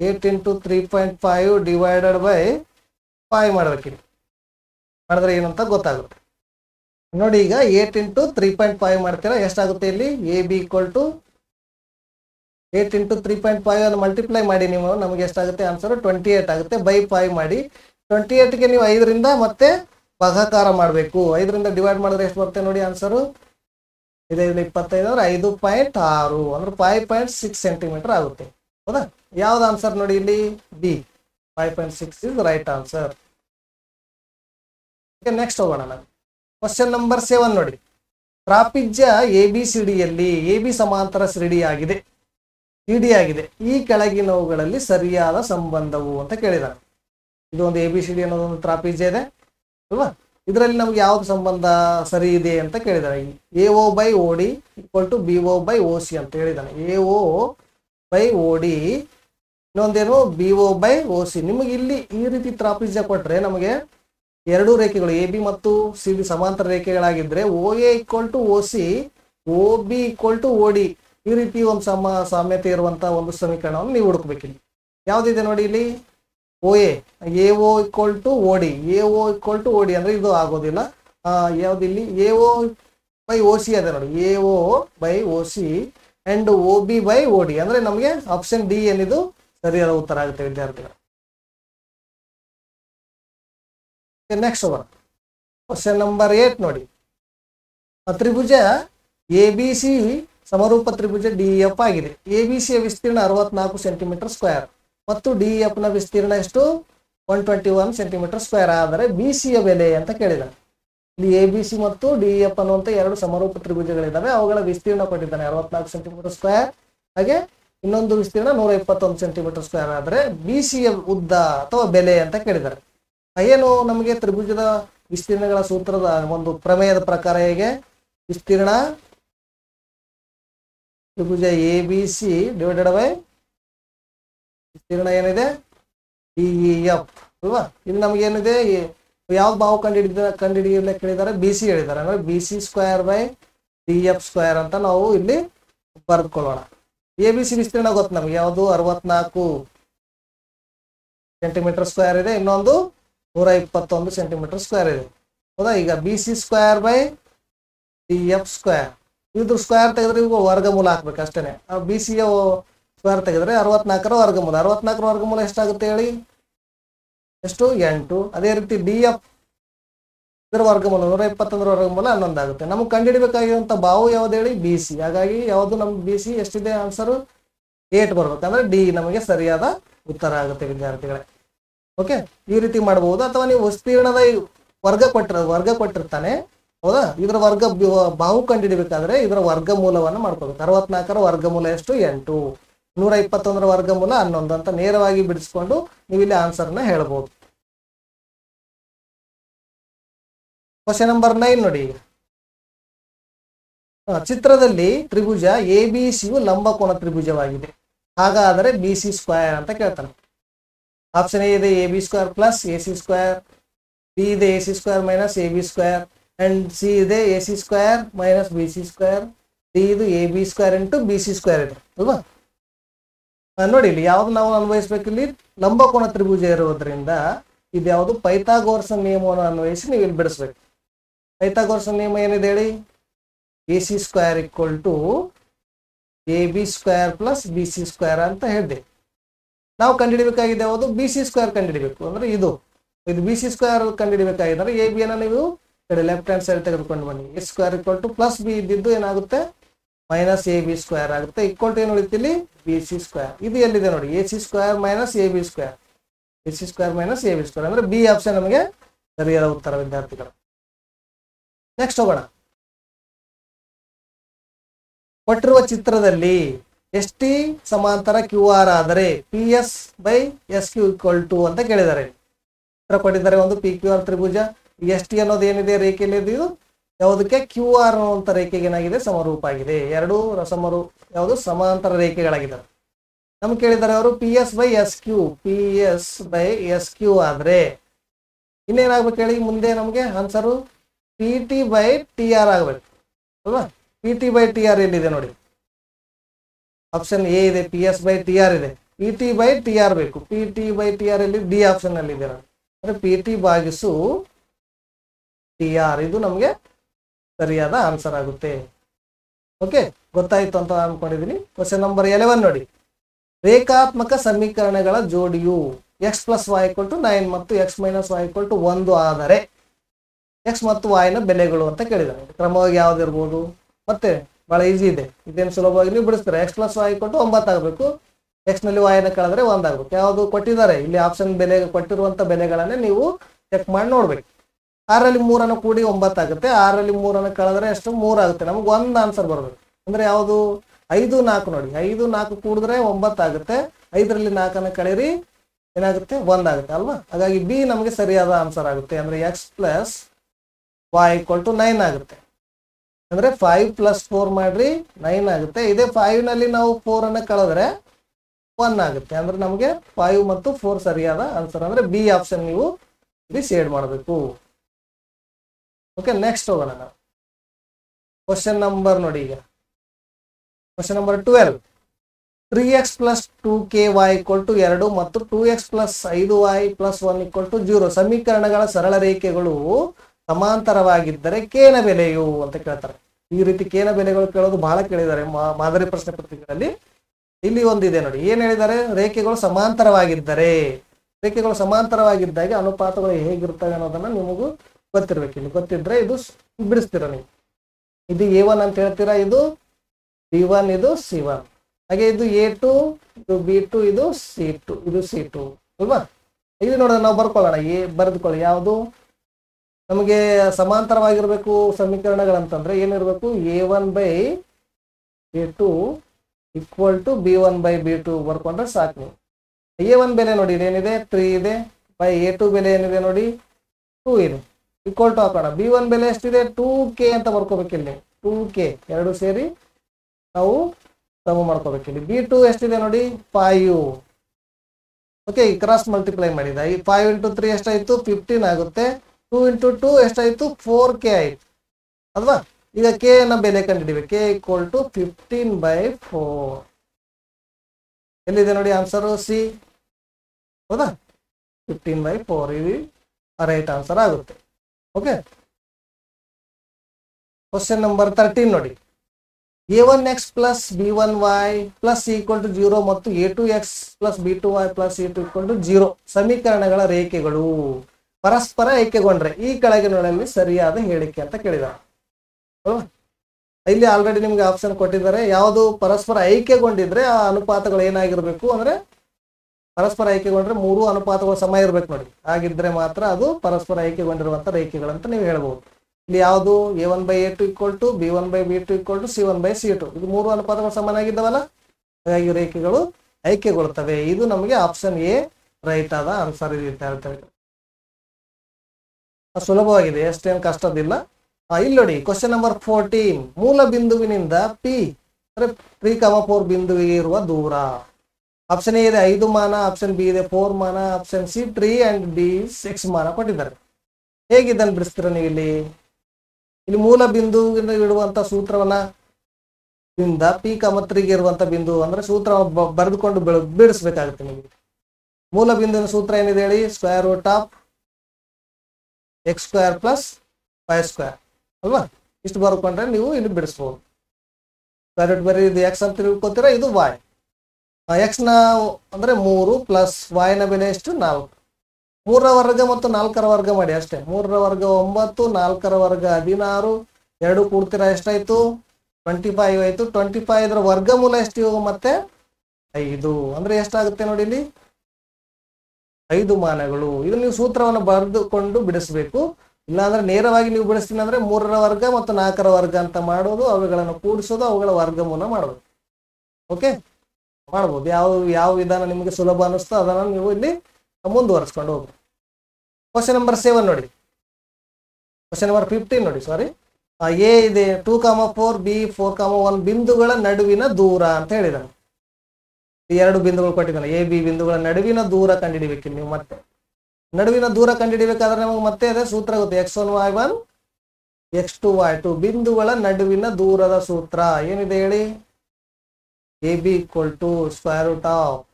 eight into three point five divided by five ಮಾಡ್ಬೇಕಿರಿ ಮಾಡಿದ್ರೆ ಏನಂತ ಗೊತ್ತಾಗುತ್ತೆ. ನೋಡಿ ಈಗ eight into three point five ಮಾಡ್ತೀರಾ? ಎಷ್ಟಾಗುತ್ತೆ ಇಲ್ಲಿ? A B equal to eight into three point five ಅನ್ನು ಮಲ್ಟಿಪ್ಲೈ ಮಾಡಿ ನೀವು. ನಮಗೆ ಎಷ್ಟಾಗುತ್ತೆ? ಆನ್ಸರ್ ಟ್ವೆಂಟಿ ಏಟ್ ಆಗುತ್ತೆ. ಬೈ ಫೈವ್ ಮಾಡಿ. ಟ್ವೆಂಟಿ ಏಟ್ಗೆ ನೀವು ಐದರಿಂದ ಮತ್ತೆ ಭಾಗಾಕಾರ ಮಾಡಬೇಕು. ಐದರಿಂದ ಡಿವೈಡ್ ಮಾಡಿದ್ರೆ ಎಷ್ಟು ಬರುತ್ತೆ ನೋಡಿ? ಆನ್ಸರು ಇದೈದು ಇಪ್ಪತ್ತೈದು ಅಂದ್ರೆ ಐದು ಪಾಯಿಂಟ್ ಆರು, ಅಂದ್ರೆ ಫೈವ್ ಪಾಯಿಂಟ್ ಸಿಕ್ಸ್ ಸೆಂಟಿಮೀಟರ್ ಆಗುತ್ತೆ. ಹೌದಾ? ಯಾವ್ದು ಆನ್ಸರ್ ನೋಡಿ ಇಲ್ಲಿ? B five point six is right answer next ಹೋಗೋಣ ನಾವು. ಕ್ವಶನ್ ನಂಬರ್ ಸೆವೆನ್ ನೋಡಿ. ಪ್ರಾಪಿಜ್ಯ ಎ ಬಿ ಸಿ ಡಿಯಲ್ಲಿ ಎ ಬಿ ಸಮಾಂತರ ಸಿಡಿ ಆಗಿದೆ ಡಿ ಆಗಿದೆ. ಈ ಕೆಳಗಿನವುಗಳಲ್ಲಿ ಸರಿಯಾದ ಸಂಬಂಧವು ಅಂತ ಕೇಳಿದಾರೆ. ಇದು ಒಂದು ಎ ಬಿ ಸಿ ಡಿ ಅನ್ನೋದೊಂದು ಇದೆ. ಅಲ್ವಾ? ಇದರಲ್ಲಿ ನಮ್ಗೆ ಯಾವ್ದು ಸಂಬಂಧ ಸರಿ ಇದೆ ಅಂತ ಕೇಳಿದಾರೆ. A O by O D equal to B O by O C ಅಂತ ಹೇಳಿದಾನೆ. A O by O D ಇನ್ನೊಂದೇನು? B O by O C ನಿಮಗೆ ಇಲ್ಲಿ ಈ ರೀತಿ ತ್ರಾಪಿಜ್ಯ ಕೊಟ್ಟರೆ ನಮಗೆ ಎರಡು ರೇಖೆಗಳು ಎ ಬಿ ಮತ್ತು ಸಿ ಬಿ ಸಮಾಂತರ ರೇಖೆಗಳಾಗಿದ್ರೆ O A equal to O C O B equal to O D ಈ ರೀತಿ ಒಂದು ಸಮ ಸಾಮ್ಯತೆ ಇರುವಂತಹ ಒಂದು ಸಮೀಕರಣವನ್ನು ನೀವು ಹುಡುಕ್ಬೇಕಿಲ್ಲಿ. ಯಾವ್ದಿದೆ ನೋಡಿ ಇಲ್ಲಿ? O A O equal to O D A O equal to O D ಅಂದ್ರೆ ಇದು ಆಗೋದಿಲ್ಲ. ಯಾವ್ದು ಇಲ್ಲಿ? A O by O C ಅದೇ ನೋಡಿ. A O by O C and O B by O D ಅಂದ್ರೆ ನಮಗೆ ಆಪ್ಷನ್ ಡಿ ಏನಿದು? ಸರಿಯಾದ ಉತ್ತರ ಆಗುತ್ತೆ ವಿದ್ಯಾರ್ಥಿಗಳು. ನೆಕ್ಸ್ಟ್ ಹೋಗೋಣ ಕ್ವಶನ್ ನಂಬರ್ ಏಟ್ ನೋಡಿ. ತ್ರಿಭುಜ ಎ ಬಿ ಸಿ ಸಮರೂಪ ತ್ರಿಭುಜ ಡಿ ಎಫ್ ಆಗಿದೆ. ಎ ಬಿ ಸಿಯ ವಿಸ್ತೀರ್ಣ ಅರವತ್ನಾಲ್ಕು ಸೆಂಟಿಮೀಟರ್ ಸ್ಕ್ವೇರ್ ಮತ್ತು ಡಿ ಎಫ್ನ ವಿಸ್ತೀರ್ಣ ಎಷ್ಟು? One twenty one centimetre square ಆದರೆ ಬಿ ಸಿಯ ಬೆಲೆ ಅಂತ ಕೇಳಿದಾನೆ ಇಲ್ಲಿ ಎ ಬಿ ಸಿ ಮತ್ತು ಡಿ ಎಫ್ ಅನ್ನುವಂತ ಎರಡು ಸಮರೂಪ ತ್ರಿಭುಜಗಳಿದ್ದಾವೆ. ಅವುಗಳ ವಿಸ್ತೀರ್ಣ ಕೊಟ್ಟಿದ್ದಾನೆ ಅರವತ್ನಾಲ್ಕು ಸೆಂಟಿಮೀಟರ್ ಸ್ಕ್ವೇರ್ ಹಾಗೆ ಇನ್ನೊಂದು ವಿಸ್ತೀರ್ಣ ನೂರ ಇಪ್ಪತ್ತೊಂದು ಸೆಂಟಿಮೀಟರ್ ಸ್ಕ್ವೇರ್ ಆದರೆ ಬಿ ಸಿಯ ಉದ್ದ ಅಥವಾ ಬೆಲೆ ಅಂತ ಕೇಳಿದ್ದಾರೆ ಏನು ನಮಗೆ ತ್ರಿಭುಜದ ವಿಸ್ತೀರ್ಣಗಳ ಸೂತ್ರದ ಒಂದು ಪ್ರಮೇಯದ ಪ್ರಕಾರ ಹೇಗೆ? ವಿಸ್ತೀರ್ಣ ತ್ರಿಭುಜ A B C divided by ವಿಸ್ತೀರ್ಣ ಏನಿದೆ? ಡಿ ಇ ಎಫ್, ಅಲ್ವಾ? ಇಲ್ಲಿ ನಮ್ಗೆ ಏನಿದೆ? ಯಾವ ಬಾವು ಕಂಡು ಕಂಡುಹಿಡಿಯಲಿಕ್ಕೆ ಹೇಳಿದ್ದಾರೆ ಬಿ ಸಿ ಹೇಳಿದ್ದಾರೆ ಅಂದ್ರೆ B C square by D F square ಅಂತ ನಾವು ಇಲ್ಲಿ ಬರೆದುಕೊಳ್ಳೋಣ. ಎ ಬಿ ಸಿ ವಿಸ್ತೀರ್ಣ ಗೊತ್ತು ನಮ್ಗೆ. ಯಾವುದು? ಅರವತ್ನಾಲ್ಕು ಸೆಂಟಿಮೀಟರ್ ಸ್ಕ್ವೇರ್ ಇದೆ. ಇನ್ನೊಂದು ನೂರ ಇಪ್ಪತ್ತೊಂದು ಸೆಂಟಿಮೀಟರ್ ಸ್ಕ್ವೇರ್ ಇದೆ. ಹೌದಾ? ಈಗ B C square by D F square ಇದು ಸ್ಕ್ವೇರ್ ತೆಗೆದ್ರೆ ಈಗ ವರ್ಗಮೂಲ ಹಾಕ್ಬೇಕು ಅಷ್ಟೇನೆ. ಬಿ ಸಿ ಸ್ಕ್ವೇರ್ ತೆಗೆದ್ರೆ ಅರವತ್ನಾಲ್ಕರ ವರ್ಗಮೂಲ. ಅರವತ್ನಾಲ್ಕರ ವರ್ಗಮೂಲ ಎಷ್ಟಾಗುತ್ತೆ ಹೇಳಿ? ಎಷ್ಟು? ಎಂಟು. ಅದೇ ರೀತಿ ಡಿ ಎಫ್ ಇದರ ವರ್ಗಮೂಲ, ನೂರ ಇಪ್ಪತ್ತೊಂದರ ವರ್ಗಮೂಲ ಹನ್ನೊಂದು ಆಗುತ್ತೆ ನಮ್ಗೆ ಕಂಡುಹಿಡಿಬೇಕಾಗಿರುವಂತ ಬಾವು ಯಾವ್ದು ಹೇಳಿ? ಬಿ ಸಿ ಹಾಗಾಗಿ ಯಾವುದು ನಮ್ಗೆ ಬಿ ಸಿ ಎಷ್ಟಿದೆ ಆನ್ಸರು ಏಟ್ ಬರ್ಬೇಕಂದ್ರೆ ಡಿ ನಮಗೆ ಸರಿಯಾದ ಉತ್ತರ ಆಗುತ್ತೆ ವಿದ್ಯಾರ್ಥಿಗಳೇ. ಓಕೆ ಈ ರೀತಿ ಮಾಡಬಹುದು. ಅಥವಾ ನೀವು ವಿಸ್ತೀರ್ಣದ ವರ್ಗ ಕೊಟ್ಟಿರ ವರ್ಗ ಕೊಟ್ಟಿರ್ತಾನೆ. ಹೌದಾ? ಇದರ ವರ್ಗ ಬಾವು ಕಂಡುಹಿಡಿಬೇಕಾದ್ರೆ ಇದರ ವರ್ಗಮೂಲವನ್ನು ಮಾಡ್ಕೋಬೇಕು. ಅರವತ್ನಾಲ್ಕರ ವರ್ಗಮೂಲ ಎಷ್ಟು? ಎಂಟು. ನೂರ ಇಪ್ಪತ್ತೊಂದರ ವರ್ಗಮೂಲ ಹನ್ನೊಂದು ಅಂತ ನೇರವಾಗಿ ಬಿಡಿಸ್ಕೊಂಡು ನೀವು ಇಲ್ಲಿ ಆನ್ಸರ್ನ ಹೇಳ್ಬೋದು. ಕ್ವಶನ್ ನಂಬರ್ ನೈನ್ ನೋಡಿ. ಚಿತ್ರದಲ್ಲಿ ತ್ರಿಭುಜ ಎ ಬಿ ಸಿಯು ಲಂಬಕೋನ ತ್ರಿಭುಜವಾಗಿದೆ. ಹಾಗಾದರೆ ಬಿ ಸಿ ಸ್ಕ್ವೇರ್ ಅಂತ ಕೇಳ್ತಾನೆ ಆಪ್ಷನ್ ಎ ಇದೆ A B square plus A C square B ಇದೆ A C square minus A B square and C ಇದೆ A C square minus B C square D ಇದು A B square into B C square ಇದೆ. ಅಲ್ವಾ? ನೋಡಿ ಇಲ್ಲಿ ಯಾವ್ದು ನಾವು ಅನ್ವಯಿಸ್ಬೇಕು ಇಲ್ಲಿ? ಲಂಬಕೋನ ತ್ರಿಭುಜ ಇದು ಯಾವುದು? ಪೈಥಾಗೋರಸ್ ನಿಯಮವನ್ನು ಅನ್ವಯಿಸಿ ನೀವು ಇಲ್ಲಿ ಬಿಡಿಸ್ಬೇಕು. ಪೈಥಾಗೋರಸ್ ನಿಯಮ ಏನಿದೆ ಹೇಳಿ? A C square equal to A B square plus B C square ಅಂತ ಹೇಳಿದೆ. ನಾವು ಕಂಡುಹಿಡಬೇಕಾಗಿದೆ ಯಾವುದು? ಬಿ ಸಿ ಸ್ಕ್ವೇರ್ ಕಂಡುಹಿಡಬೇಕು. ಅಂದ್ರೆ ಇದು. ಇದು ಬಿ ಸಿ ಸ್ಕ್ವೇರ್ ಕಂಡುಹಿಡಬೇಕಾಗಿದ್ರೆ ಎ ಬಿ ಅನ್ನ ನೀವು ಲೆಫ್ಟ್ ಹ್ಯಾಂಡ್ ಸೈಡ್ ತೆಗೆದುಕೊಂಡು ಬನ್ನಿ. A square equal to plus B ಇದ್ದಿದ್ದು ಏನಾಗುತ್ತೆ? ಮೈನಸ್ ಎ ಬಿ ಸ್ಕ್ವೇರ್ ಆಗುತ್ತೆ. ಈಕ್ವಲ್ ಟು ಏನು ಉಳಿತಿಲ್ಲಿ ಬಿ ಸಿ ಸ್ಕ್ವೇರ್ ಇದು ಎಲ್ಲಿದೆ ನೋಡಿ? A C square minus A B square A C square minus A B square ಅಂದ್ರೆ ಬಿ ಆಪ್ಷನ್ ನಮಗೆ ಸರಿಯಾದ ಉತ್ತರ, ವಿದ್ಯಾರ್ಥಿಗಳು. ನೆಕ್ಸ್ಟ್ ಹೋಗೋಣ. ಕೊಟ್ಟಿರುವ ಚಿತ್ರದಲ್ಲಿ ಎಸ್ ಟಿ ಸಮಾಂತರ ಕ್ಯೂ ಆರ್ ಆದರೆ P S by S Q equal to ಅಂತ ಕೇಳಿದ್ದಾರೆ. ಚಿತ್ರ ಕೊಟ್ಟಿದ್ದಾರೆ ಒಂದು ಪಿ ಕ್ಯೂ ಆರ್ ತ್ರಿಭುಜ. ಎಸ್ ಟಿ ಅನ್ನೋದು ಏನಿದೆ? ರೇಖೆಯಲ್ಲಿ ಇದು ಯಾವುದಕ್ಕೆ ಕ್ಯೂ ಆರ್ ಅನ್ನುವಂಥ ರೇಖೆಗೆ ಏನಾಗಿದೆ ಸಮರೂಪ ಆಗಿದೆ ಎರಡು ಸಮರು ಯಾವುದು? ಸಮಾಂತರ ರೇಖೆಗಳಾಗಿದೆ ನಮ್ಗೆ ಕೇಳಿದ್ದಾರೆ ಅವರು P S by S Q P S by S Q ಆದರೆ ಇನ್ನೇನಾಗ್ಬೇಕು ಹೇಳಿ? ಮುಂದೆ ನಮಗೆ answer P T by T R ಆಗಬೇಕು. ಅಲ್ವಾ? P T by T R ಎಲ್ಲಿದೆ ನೋಡಿ? ಆಪ್ಷನ್ ಎ ಇದೆ. P S by T R ಇದೆ. P T by T R ಬೇಕು. P T by T R ಎಲ್ಲಿ ಡಿ ಆಪ್ಷನ್ ಅಲ್ಲಿ ಇದೆ ಅಂದ್ರೆ ಪಿ ಟಿ ಭಾಗಿಸು ಟಿ ಆರ್ ಇದು ನಮಗೆ ಸರಿಯಾದ ಆನ್ಸರ್ ಆಗುತ್ತೆ. ಓಕೆ ಗೊತ್ತಾಯ್ತು ಅಂತ ಅನ್ಕೊಂಡಿದ್ದೀನಿ ಕ್ವಶನ್ ನಂಬರ್ ಎಲೆವೆನ್ ನೋಡಿ. ರೇಖಾತ್ಮಕ ಸಮೀಕರಣಗಳ ಜೋಡಿಯು ಎಕ್ಸ್ ಪ್ಲಸ್ ವಾಯ್ ಕೊಟ್ಟು ನೈನ್ ಮತ್ತು ಎಕ್ಸ್ ಮೈನಸ್ ವಾಯ್ ಕೊಟ್ಟು ಒಂದು ಆದರೆ ಎಕ್ಸ್ ಮತ್ತು ವಾಯ್ನ ಬೆಲೆಗಳು ಅಂತ ಕೇಳಿದ್ದಾರೆ. ಕ್ರಮವಾಗಿ ಯಾವ್ದಿರ್ಬೋದು ಮತ್ತೆ ಬಹಳ ಈಸಿ ಇದೆ. ಇದೇನು ಸುಲಭವಾಗಿ ನೀವು ಬಿಡಿಸ್ತಾರೆ? ಎಕ್ಸ್ ಪ್ಲಸ್ ವಾಯ್ ಕೊಟ್ಟು ಒಂಬತ್ತು ಆಗಬೇಕು. ಎಕ್ಸ್ನಲ್ಲಿ ವಾಯ್ನ ಕಳೆದ್ರೆ ಒಂದಾಗಬೇಕು ಯಾವುದು ಕೊಟ್ಟಿದ್ದಾರೆ? ಇಲ್ಲಿ ಆಪ್ಷನ್ ಬೆಲೆ ಕೊಟ್ಟಿರುವಂತ ಬೆಲೆಗಳನ್ನೇ ನೀವು ಚೆಕ್ ಮಾಡಿ ನೋಡ್ಬೇಕು. ಆರಲ್ಲಿ ಮೂರನ್ನು ಕೂಡಿ ಒಂಬತ್ತಾಗುತ್ತೆ. ಆರಲ್ಲಿ ಮೂರನ್ನು ಕಳೆದ್ರೆ ಎಷ್ಟು ಮೂರಾಗುತ್ತೆ. ನಮಗೆ ಒಂದು ಆನ್ಸರ್ ಬರಬೇಕು ಅಂದ್ರೆ ಯಾವುದು? ಐದು, ನಾಲ್ಕು ನೋಡಿ. ಐದು, ನಾಲ್ಕು ಕೂಡಿದ್ರೆ ಒಂಬತ್ತಾಗುತ್ತೆ. ಐದರಲ್ಲಿ ನಾಲ್ಕನ್ನು ಕಳೀರಿ, ಏನಾಗುತ್ತೆ? ಒಂದಾಗುತ್ತೆ ಅಲ್ವಾ? ಹಾಗಾಗಿ ಬಿ ನಮಗೆ ಸರಿಯಾದ ಆನ್ಸರ್ ಆಗುತ್ತೆ. ಅಂದ್ರೆ X plus Y equal to nine ಆಗುತ್ತೆ. ಅಂದ್ರೆ ಫೈವ್ ಪ್ಲಸ್ ಫೋರ್ ಮಾಡ್ರಿ ನೈನ್ ಆಗುತ್ತೆ. ಇದೇ ಫೈವ್ನಲ್ಲಿ ನಾವು ಫೋರ್ ಅನ್ನ ಕಳೆದ್ರೆ ಒನ್ ಆಗುತ್ತೆ. ಅಂದ್ರೆ ನಮಗೆ ಫೈವ್ ಮತ್ತು ಫೋರ್ ಸರಿಯಾದ ಆನ್ಸರ್ ಅಂದ್ರೆ ಬಿ ಆಪ್ಷನ್ ನೀವು ಇಲ್ಲಿ ಶೇಡ್ ಮಾಡಬೇಕು. ಓಕೆ ನೆಕ್ಸ್ಟ್ ಹೋಗೋಣ ನಾವು. ಕ್ವಶನ್ ನಂಬರ್ ನೋಡಿ ಈಗ. Question number twelve three X plus two K Y equal to ಎರಡು ಮತ್ತು ಟೂ ಎಕ್ಸ್ ಪ್ಲಸ್ ಐದು Y plus one equal to zero ಸಮೀಕರಣಗಳ ಸರಳ ರೇಖೆಗಳು ಸಮಾಂತರವಾಗಿದ್ದರೆ ಕೇನ ಬೆಲೆಯು ಅಂತ ಕೇಳ್ತಾರೆ. ಈ ರೀತಿ ಕೇನ ಬೆಲೆಗಳು ಕೇಳೋದು ಬಹಳ ಕೇಳಿದ್ದಾರೆ ಮಾದರಿ ಪ್ರಶ್ನೆ ಪತ್ರಿಕೆಗಳಲ್ಲಿ. ಇಲ್ಲಿ ಒಂದಿದೆ ನೋಡಿ. ಏನ್ ಹೇಳಿದ್ದಾರೆ? ರೇಖೆಗಳು ಸಮಾಂತರವಾಗಿದ್ದರೆ, ರೇಖೆಗಳು ಸಮಾಂತರವಾಗಿದ್ದಾಗ ಅನುಪಾತಗಳು ಹೇಗಿರ್ತವೆ ಅನ್ನೋದನ್ನ ನಿಮಗೂ ಗೊತ್ತಿರ್ಬೇಕು ಇಲ್ಲಿ ಗೊತ್ತಿದ್ರೆ ಇದು ಬಿಡಿಸ್ತೀರ ನೀವು. ಇದು ಎ ಒನ್ ಅಂತ ಹೇಳ್ತೀರಾ, ಇದು ಬಿ ಒನ್ ಇದು ಸಿ ಒನ್ ಹಾಗೆ ಇದು ಎ ಟು ಇದು ಬಿ ಟು ಇದು ಸಿ ಟು ಇದು ಸಿ ಟು ಅಲ್ವಾ? ಇಲ್ಲಿ ನೋಡೋಣ ನಾವು ಬರ್ಕೊಳ್ಳೋಣ. ಎ, ಬರೆದುಕೊಳ್ಳಿ. ಯಾವುದು? ನಮಗೆ ಸಮಾಂತರವಾಗಿರ್ಬೇಕು ಸಮೀಕರಣಗಳಂತಂದ್ರೆ ಏನಿರ್ಬೇಕು? A one by A two equal to B one by B two ಬರ್ಕೊಂಡ್ರೆ ಸಾಕು ನೀವು. ಎ ಒನ್ ಬೆಲೆ ನೋಡಿ, ಇದೇನಿದೆ? ತ್ರೀ ಇದೆ. ಬೈ ಎ ಟು ಬೆಲೆ ಏನಿದೆ ನೋಡಿ? ಟೂ ಇದೆ. ಈಕ್ವಲ್ ಟು ಹಾಕೋಣ ಬಿ ಒನ್ ಬೆಲೆ ಎಷ್ಟಿದೆ? ಟೂ ಕೆ ಅಂತ ಬರ್ಕೋಬೇಕಿಲ್ಲಿ ಟೂ ಕೆ ಎರಡು ಸೇರಿ ನಾವು ಸಮ ಮಾಡ್ಕೋಬೇಕಿಲ್ಲಿ ಬಿ ಟು ಎಷ್ಟಿದೆ ನೋಡಿ? ಫೈವ್ ಓಕೆ ಕ್ರಾಸ್ ಮಲ್ಟಿಪ್ಲೈ ಮಾಡಿದ. ಈ ಫೈವ್ ಇಂಟು ತ್ರೀ ಎಷ್ಟಾಯ್ತು? ಫಿಫ್ಟೀನ್ ಆಗುತ್ತೆ. ಟೂ ಇಂಟು ಟೂ ಎಷ್ಟಾಯ್ತು? ಫೋರ್ ಕೆ ಆಯ್ತು. ಅಲ್ವಾ? ಈಗ ಕೆ ಅನ್ನ ಬೆಲೆ ಕಂಡುಹಿಡಿಬೇಕು K equal to fifteen by four ಎಲ್ಲಿದೆ ನೋಡಿ ಆನ್ಸರ್ ಸಿ ಹೌದಾ? ಫಿಫ್ಟೀನ್ ಬೈ ಫೋರ್ ಇದು ರೈಟ್ ಆನ್ಸರ್ ಆಗುತ್ತೆ. ಓಕೆ ಕ್ವಶನ್ ನಂಬರ್ ತರ್ಟೀನ್ ನೋಡಿ. A one X plus B one Y plus equal to zero ಮತ್ತು A two X plus B two Y plus A two equal to zero ಸಮೀಕರಣಗಳ ರೇಖೆಗಳು. ಪರಸ್ಪರ ಏಕೆಗೊಂಡ್ರೆ ಈ ಕೆಳಗಿನಲ್ಲಿ ಸರಿಯಾದ ಹೇಳಿಕೆ ಅಂತ ಕೇಳಿದ ಇಲ್ಲಿ ಆಲ್ರೆಡಿ ನಿಮ್ಗೆ ಆಪ್ಷನ್ ಕೊಟ್ಟಿದ್ದಾರೆ. ಯಾವುದು ಪರಸ್ಪರ ಐಕ್ಯಗೊಂಡಿದ್ರೆ ಆ ಅನುಪಾತಗಳು ಏನಾಗಿರ್ಬೇಕು ಅಂದ್ರೆ ಪರಸ್ಪರ ಐಕ್ಯಗೊಂಡ್ರೆ ಮೂರು ಅನುಪಾತಗಳು ಸಮ ಇರ್ಬೇಕು ನೋಡಿ. ಹಾಗಿದ್ರೆ ಮಾತ್ರ ಅದು ಪರಸ್ಪರ ಐಕ್ಯಗೊಂಡಿರುವಂತ ರೇಖೆಗಳಂತ ನೀವು ಹೇಳ್ಬೋದು. ಇಲ್ಲಿ ಯಾವುದು? A one by A two equal to B one by B two equal to C one by C two ಇದು ಮೂರು ಅನುಪಾತಗಳು ಸಮಾನಾಗಿದ್ದಾವಲ್ಲ? ಹಾಗಾಗಿ ರೇಖೆಗಳು ಐಕ್ಯಗೊಳ್ತವೆ. ಇದು ನಮಗೆ ಆಪ್ಷನ್ ಎ ರೈಟ್ ಆದ ಆನ್ಸರ್ ಇದೆ ಅಂತ ಹೇಳ್ತೇವೆ ಸುಲಭವಾಗಿದೆ. ಅಷ್ಟೇನು ಕಷ್ಟದಿಲ್ಲ ಇಲ್ಲಿ ನೋಡಿ ಕ್ವಶನ್ ನಂಬರ್ ಫೋರ್ಟೀನ್ ಮೂಲ ಬಿಂದುವಿನಿಂದ ಪಿ ಅಂದ್ರೆ ತ್ರೀ ಕಮ ಫೋರ್ ಬಿಂದುವಿಗೆ ಇರುವ ದೂರ. ಆಪ್ಷನ್ ಎ ಇದೆ ಐದು ಮಾನ ಆಪ್ಷನ್ ಬಿ ಇದೆ ಫೋರ್ ಮಾನ option C three and D six ಮಾನ ಕೊಟ್ಟಿದ್ದಾರೆ. ಹೇಗೆ ಬಿಡಿಸ್ತೀರ ನೀವು ಇಲ್ಲಿ? ಇಲ್ಲಿ ಮೂಲ ಬಿಂದು ಇಡುವಂತ ಸೂತ್ರವನ್ನ ಇಂದ ಪಿ ಕಮತ್ರಿಗೆ ಇರುವಂತ ಬಿಂದು ಅಂದ್ರೆ ಸೂತ್ರ ಬರೆದುಕೊಂಡು ಬಿಡಿಸ್ಬೇಕಾಗುತ್ತೆ ನಿಮಗೆ. ಮೂಲ ಬಿಂದುವಿನ ಸೂತ್ರ ಏನಿದೆ ಹೇಳಿ? Square root of X square plus Y square ಅಲ್ವಾ? ಇಷ್ಟು ಬರ್ಕೊಂಡ್ರೆ ನೀವು ಇಲ್ಲಿ ಬಿಡಿಸ್ಬೋದು. ಸ್ಕ್ವೇರ್ ರೂಟ್ ಬರೀ ಇದು ಎಕ್ಸ್ ಅಂತ ತಿಳ್ಕೊತೀರಾ? ಇದು ವಾಯ್ ಎಕ್ಸ್ನ ಅಂದ್ರೆ ಮೂರು ಪ್ಲಸ್ನ ಬೆಲೆ ಎಷ್ಟು? ನಾಲ್ಕು. ಮೂರರ ವರ್ಗ ಮತ್ತು ನಾಲ್ಕರ ವರ್ಗ ಮಾಡಿ ಅಷ್ಟೇ. ಮೂರರ ವರ್ಗ ಒಂಬತ್ತು, ನಾಲ್ಕರ ವರ್ಗ ಹದಿನಾರು, ಎರಡು ಕೂಡ್ತೀರಾ ಎಷ್ಟಾಯ್ತು? ಟ್ವೆಂಟಿ ಫೈವ್ ಆಯ್ತು. ಟ್ವೆಂಟಿ ಫೈವ್ ಇದರ ವರ್ಗಮೂಲ ಎಷ್ಟು ಮತ್ತೆ? ಐದು. ಅಂದ್ರೆ ಎಷ್ಟಾಗುತ್ತೆ ನೋಡಿ ಇಲ್ಲಿ? ಐದು ಮಾನಗಳು. ಇದು ನೀವು ಸೂತ್ರವನ್ನು ಬರೆದುಕೊಂಡು ಬಿಡಿಸಬೇಕು. ಇಲ್ಲಾಂದ್ರೆ ನೇರವಾಗಿ ನೀವು ಬಿಡಿಸ್ತೀನಿ ಅಂದ್ರೆ ಮೂರರ ವರ್ಗ ಮತ್ತು ನಾಲ್ಕರ ವರ್ಗ ಅಂತ ಮಾಡೋದು, ಅವುಗಳನ್ನು ಕೂಡಿಸೋದು, ಅವುಗಳ ವರ್ಗಮೂಲ ಮಾಡೋದು. ಓಕೆ ಮಾಡ್ಬೋದು. ಯಾವ ಯಾವ ವಿಧಾನ ನಿಮಗೆ ಸುಲಭ ಅನಿಸ್ತೋ ಅದನ್ನು ನೀವು ಇಲ್ಲಿ ಮುಂದುವರಿಸ್ಕೊಂಡು ಹೋಗಿ ಕ್ವಶನ್ ನಂಬರ್ ಸೆವೆನ್ ನೋಡಿ. ಕ್ವಶನ್ ನಂಬರ್ ಫಿಫ್ಟೀನ್ ನೋಡಿ ಸಾರಿ ಎ ಇದೆ two comma four B four comma one ಬಿಂದುಗಳ ನಡುವಿನ ದೂರ ಅಂತ ಹೇಳಿದಾನೆ ಎರಡು ಬಿಂದುಗಳು ಕೊಟ್ಟಿದ್ದಾನೆ. ಎ ಬಿ ಬಿಂದುಗಳ ನಡುವಿನ ದೂರ ಕಂಡುಹಿಡಿಬೇಕಿಲ್ಲ ನೀವು ಮತ್ತೆ. ನಡುವಿನ ದೂರ ಕಂಡುಹಿಡಿಬೇಕಾದ್ರೆ ನಮಗೆ ಮತ್ತೆ ಅದೇ ಸೂತ್ರ ಗೊತ್ತು. X one Y one X two Y two ಬಿಂದುಗಳ ನಡುವಿನ ದೂರದ ಸೂತ್ರ. ಏನಿದೆ ಹೇಳಿ? A B to square square root of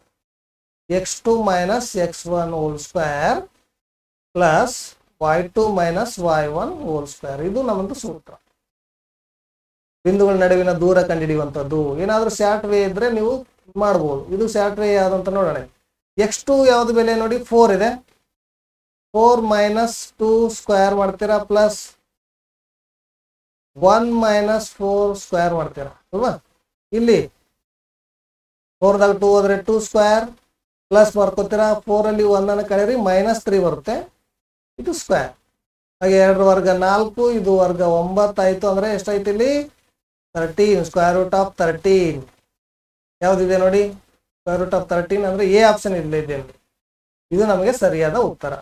X two minus X one whole square plus Y square. ಇದು ನಮ್ಮದು ಸೂತ್ರ. ಬಿಂದುಗಳ ನಡುವಿನ ದೂರ ಕಂಡುಹಿಡಿಯುವಂಥದ್ದು. ಏನಾದರೂ ಸ್ಯಾಟ್ ವೇ ಇದ್ರೆ ನೀವು ಮಾಡ್ಬೋದು. ಇದು ಸ್ಯಾಟ್ ವೇ ಯಾವ್ದಂತ ನೋಡೋಣ. ಎಕ್ಸ್ ಟು ಯಾವ್ದು ಬೆಲೆ ನೋಡಿ? ಫೋರ್ ಇದೆ. ಫೋರ್ ಮೈನಸ್ ಟೂ ಸ್ಕ್ವೇರ್ ಮಾಡ್ತೀರಾ? Plus one minus four square ಮಾಡ್ತೀರಾ? ಅಲ್ವಾ? ಇಲ್ಲಿ ಫೋರ್ದಾಗ ಟೂ ಹೋದ್ರೆ ಟೂ ಸ್ಕ್ವೇರ್, ಪ್ಲಸ್ ಬರ್ಕೋತೀರಾ ಫೋರ್ ಅಲ್ಲಿ ಒಂದನ್ನು ಕಳೆರಿ ಮೈನಸ್ ತ್ರೀ ಬರುತ್ತೆ. ಇದು ಸ್ಕ್ವೇರ್. ಹಾಗೆ ಎರಡು ವರ್ಗ ನಾಲ್ಕು, ಇದು ವರ್ಗ ಒಂಬತ್ತಾಯ್ತು ಅಂದ್ರೆ ಎಷ್ಟಾಯ್ತು ಇಲ್ಲಿ? Thirteen square root of thirteen ಯಾವ್ದಿದೆ ನೋಡಿ? ಸ್ಕ್ವೇರ್ ರೂಟ್ ಆಫ್ ತರ್ಟೀನ್ ಅಂದ್ರೆ ಎ ಆಪ್ಷನ್ ಇಲ್ಲ ಇದೆ ಇದು ನಮಗೆ ಸರಿಯಾದ ಉತ್ತರ.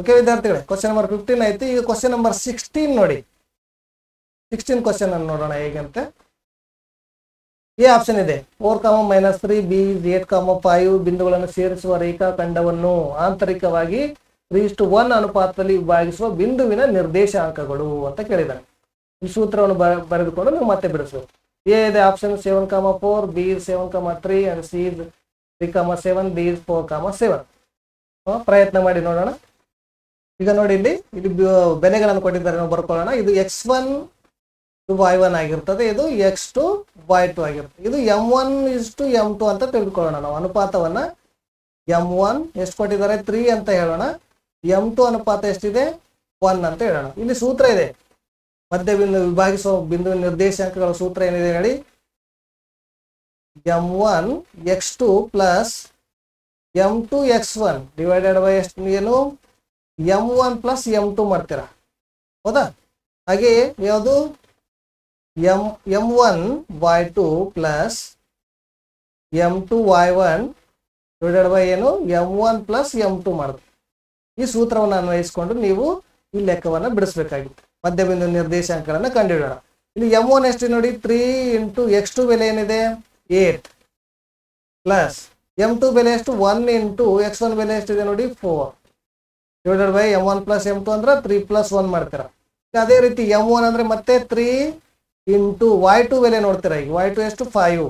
ಓಕೆ ವಿದ್ಯಾರ್ಥಿಗಳೇ ಕ್ವಶನ್ ನಂಬರ್ ಫಿಫ್ಟೀನ್ ಆಯ್ತು. ಈಗ ಕ್ವಶನ್ ನಂಬರ್ ಸಿಕ್ಸ್ಟೀನ್ ನೋಡಿ. ಸಿಕ್ಸ್ಟೀನ್ ಕ್ವಶನ್ ಅನ್ನು ನೋಡೋಣ ಹೇಗಂತೆ. ಎ ಆಪ್ಷನ್ ಇದೆ. Four comma minus three B eight comma five ಬಿಂದುಗಳನ್ನು ಸೇರಿಸುವ ರೇಖಾಖಂಡವನ್ನು ಆಂತರಿಕವಾಗಿ ತ್ರೀ ಟು ಒನ್ ಅನುಪಾತದಲ್ಲಿ ವಿಭಾಗಿಸುವ ಬಿಂದುವಿನ ನಿರ್ದೇಶಾಂಕಗಳು ಅಂತ ಕೇಳಿದ್ದಾರೆ. ಈ ಸೂತ್ರವನ್ನು ಬರೆದುಕೊಂಡು ನೀವು ಮತ್ತೆ ಬಿಡಿಸಬೇಕು ಎ ಇದೆ option seven comma four B seven comma three and C three comma seven D four comma seven ಪ್ರಯತ್ನ ಮಾಡಿ ನೋಡೋಣ. ಈಗ ನೋಡಿ ಇಲ್ಲಿ ಇಲ್ಲಿ ಬ- ಬೆಲೆಗಳನ್ನು ಕೊಟ್ಟಿದ್ದಾರೆ. ನಾವು ಬರ್ಕೊಳ್ಳೋಣ. ಇದು X one two by one ಆಗಿರ್ತದೆ, ಇದು ಎಕ್ಸ್ ಟು ಬೈ ಟು ಆಗಿರ್ತದೆ ಇದು M one is to M two ಅಂತ ತಿಳ್ಕೊಳ್ಳೋಣ ನಾವು. ಅನುಪಾತವನ್ನ ಎಂ ಒನ್ ಎಷ್ಟು ಕೊಟ್ಟಿದ್ದಾರೆ? ತ್ರೀ ಅಂತ ಹೇಳೋಣ. ಎಂ ಟು ಅನುಪಾತ ಎಷ್ಟಿದೆ? ಒನ್ ಅಂತ ಹೇಳೋಣ. ಇಲ್ಲಿ ಸೂತ್ರ ಇದೆ. ಮಧ್ಯ ಬಿಂದು ವಿಭಾಗಿಸುವ ಬಿಂದು ನಿರ್ದೇಶಾಂಕಗಳ ಸೂತ್ರ ಏನಿದೆ ಹೇಳಿ? M one X two plus M two X one divided by ಎಷ್ಟು ಏನು? M one plus M two ಮಾಡ್ತೀರಾ? ಹೌದಾ? ಹಾಗೆ ಯಾವುದು? Two plus M two Y one divided by ಏನು? M one plus M two ಮಾಡುತ್ತೆ. ಈ ಸೂತ್ರವನ್ನು ಅನ್ವಯಿಸಿಕೊಂಡು ನೀವು ಈ ಲೆಕ್ಕವನ್ನು ಬಿಡಿಸ್ಬೇಕಾಗಿತ್ತು. ಮಧ್ಯಬಿಂದು ನಿರ್ದೇಶಾಂಕಗಳನ್ನು ಕಂಡುಹಿಡೋಣ ಇಲ್ಲಿ ಎಂ ಒನ್ ಎಷ್ಟು ನೋಡಿ? ತ್ರೀ ಇಂಟು ಎಕ್ಸ್ ಟು ಬೆಲೆ ಏನಿದೆ? ಏಟ್ ಪ್ಲಸ್ ಎಂ ಟು ಬೆಲೆ ಎಷ್ಟು? ಒನ್ ಇಂಟು ಎಕ್ಸ್ ಒನ್ ಬೆಲೆ ಎಷ್ಟಿದೆ ನೋಡಿ? Four divided by M one plus M two ಅಂದ್ರೆ ತ್ರೀ ಪ್ಲಸ್ ಒನ್ ಮಾಡ್ತೀರಾ. ಅದೇ ರೀತಿ ಎಂ ಒನ್ ಅಂದ್ರೆ ಮತ್ತೆ ತ್ರೀ ಇಂಟು ವೈ ಟು ಬೆಲೆ ನೋಡ್ತೀರಾ ಈಗ? ವೈ ಟು ಎಷ್ಟು ಫೈವ್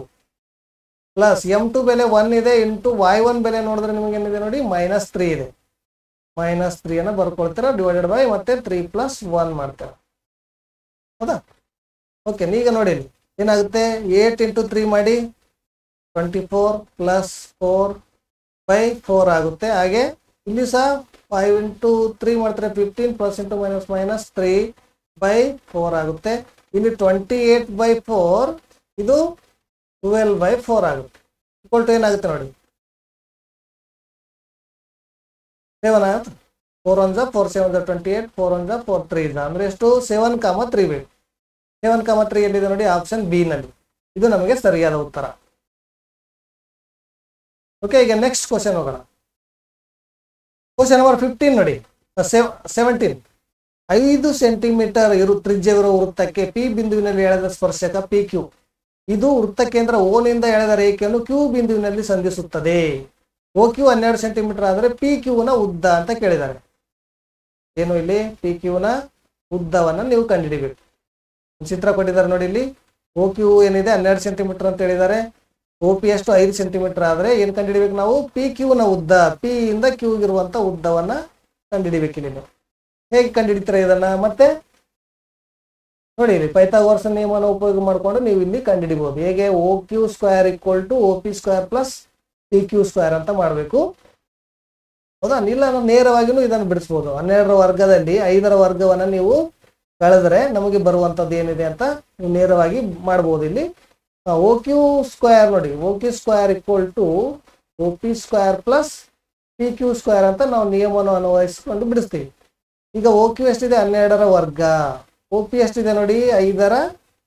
ಪ್ಲಸ್ ಎಂ ಟು ಬೆಲೆ ಒನ್ ಇದೆ, ಇಂಟು ವೈ ಒನ್ ಬೆಲೆ ನೋಡಿದ್ರೆ ನಿಮಗೆ ಏನಿದೆ ನೋಡಿ? ಮೈನಸ್ ತ್ರೀ ಇದೆ. ಮೈನಸ್ ತ್ರೀ ಅನ್ನ ಬರ್ಕೊಳ್ತೀರಾ ಡಿವೈಡೆಡ್ ಬೈ ಮತ್ತೆ ತ್ರೀ ಪ್ಲಸ್ ಒನ್ ಮಾಡ್ತೀರಾ. ಹೌದಾ? ಓಕೆ ಈಗ ನೋಡಿ, ಏನಾಗುತ್ತೆ? ಏಟ್ ಇಂಟು ತ್ರೀ ಮಾಡಿ twenty four plus four by four ಆಗುತ್ತೆ. ಹಾಗೆ ಇಲ್ಲಿ ಸಹ ಫೈವ್ ಇಂಟು ತ್ರೀ ಮಾಡ್ತಾರೆ fifteen plus into minus minus three by four ಆಗುತ್ತೆ. ಇಲ್ಲಿ ಟ್ವೆಂಟಿ ಏಟ್ ಬೈ ಫೋರ್ ಇದು ಟ್ವೆಲ್ ಬೈ ಫೋರ್ ಆಗುತ್ತೆ. ಇಕ್ವಲ್ ಟು ಏನಾಗುತ್ತೆ ನೋಡಿ. ಸೆವೆನ್ ಆಗುತ್ತೆ ಫೋರ್ ಒನ್ ಜಾ ಫೋರ್ ಸೆವೆನ್ ಜಾ ಟ್ವೆಂಟಿ ಏಟ್ ಫೋರ್ ಒನ್ ಜಾ ಫೋರ್ ತ್ರೀ ಜಾ ಅಂದ್ರೆ ಎಷ್ಟು? ಸೆವೆನ್ ಕಾಮ ತ್ರೀ ಬೇಕು ಸೆವೆನ್ ಕಾಮ ತ್ರೀ ಎಲ್ಲಿದೆ ನೋಡಿ? ಆಪ್ಷನ್ ಬಿ ನಲ್ಲಿ. ಇದು ನಮಗೆ ಸರಿಯಾದ ಉತ್ತರ. ಓಕೆ ಈಗ ನೆಕ್ಸ್ಟ್ ಕ್ವಶನ್ ಹೋಗೋಣ. ಕ್ವಶನ್ ನಂಬರ್ ಫಿಫ್ಟೀನ್ ನೋಡಿ. ಸೆವೆಂಟೀನ್ ಐದು ಸೆಂಟಿಮೀಟರ್ ಇರು ತ್ರಿಜ್ಯವಿರುವ ವೃತ್ತಕ್ಕೆ ಪಿ ಬಿಂದುವಿನಲ್ಲಿ ಎಳೆದ ಸ್ಪರ್ಶಕ ಪಿ ಕ್ಯೂ ಇದು ವೃತ್ತ ಕೇಂದ್ರ ಓನಿಂದ ಎಳೆದ ರೇಖೆಯನ್ನು ಕ್ಯೂ ಬಿಂದುವಿನಲ್ಲಿ ಸಂಧಿಸುತ್ತದೆ. ಓ ಕ್ಯೂ ಹನ್ನೆರಡು ಸೆಂಟಿಮೀಟರ್ ಆದರೆ ಪಿ ಕ್ಯೂನ ಉದ್ದ ಅಂತ ಕೇಳಿದ್ದಾರೆ. ಏನು ಇಲ್ಲಿ? ಪಿ ಕ್ಯೂನ ಉದ್ದವನ್ನ ನೀವು ಕಂಡುಹಿಡಿಬೇಕು ಚಿತ್ರ ಕೊಟ್ಟಿದ್ದಾರೆ ನೋಡಿ ಇಲ್ಲಿ. ಓ ಕ್ಯೂ ಏನಿದೆ? ಹನ್ನೆರಡು ಸೆಂಟಿಮೀಟರ್ ಅಂತ ಹೇಳಿದ್ದಾರೆ. ಓ ಪಿ ಎಷ್ಟು ಐದು ಸೆಂಟಿಮೀಟರ್ ಆದರೆ ಏನು ಕಂಡುಹಿಡಿಬೇಕು ನಾವು? ಪಿ ಕ್ಯೂನ ಉದ್ದ ಪಿ ಇಂದ ಕ್ಯೂ ಇರುವಂತ ಉದ್ದವನ್ನ ಕಂಡುಹಿಡಿಬೇಕು ನೀವು. ಹೇಗೆ ಕಂಡುಹಿಡಿತಾರೆ ಇದನ್ನ? ಮತ್ತೆ ನೋಡಿ ಪೈಥಾಗೋರಸ್ ನಿಯಮನ ಉಪಯೋಗ ಮಾಡಿಕೊಂಡು ನೀವು ಇಲ್ಲಿ ಕಂಡುಹಿಡಿಬಹುದು ಹೇಗೆ? O Q square equal to O P square plus P Q square ಅಂತ ಮಾಡಬೇಕು. ಹೌದಾ? ಇಲ್ಲ ನೇರವಾಗಿನೂ ಇದನ್ನು ಬಿಡಿಸ್ಬೋದು. ಹನ್ನೆರಡರ ವರ್ಗದಲ್ಲಿ ಐದರ ವರ್ಗವನ್ನು ನೀವು ಕಳೆದ್ರೆ ನಮಗೆ ಬರುವಂತದ್ದು ಏನಿದೆ ಅಂತ ನೀವು ನೇರವಾಗಿ ಮಾಡ್ಬೋದು ಇಲ್ಲಿ. ಓ ಕ್ಯೂ ಸ್ಕ್ವೇರ್ ನೋಡಿ. O Q square equal to O P square plus P Q square ಅಂತ ನಾವು ನಿಯಮವನ್ನು ಅನ್ವಯಿಸಿಕೊಂಡು ಬಿಡಿಸ್ತೀವಿ. ಈಗ ಓ ಕ್ಯೂ ಎಷ್ಟಿದೆ? ಹನ್ನೆರಡರ ವರ್ಗ. ಓ ಪಿ ಎಷ್ಟಿದೆ ನೋಡಿ? ಐದರ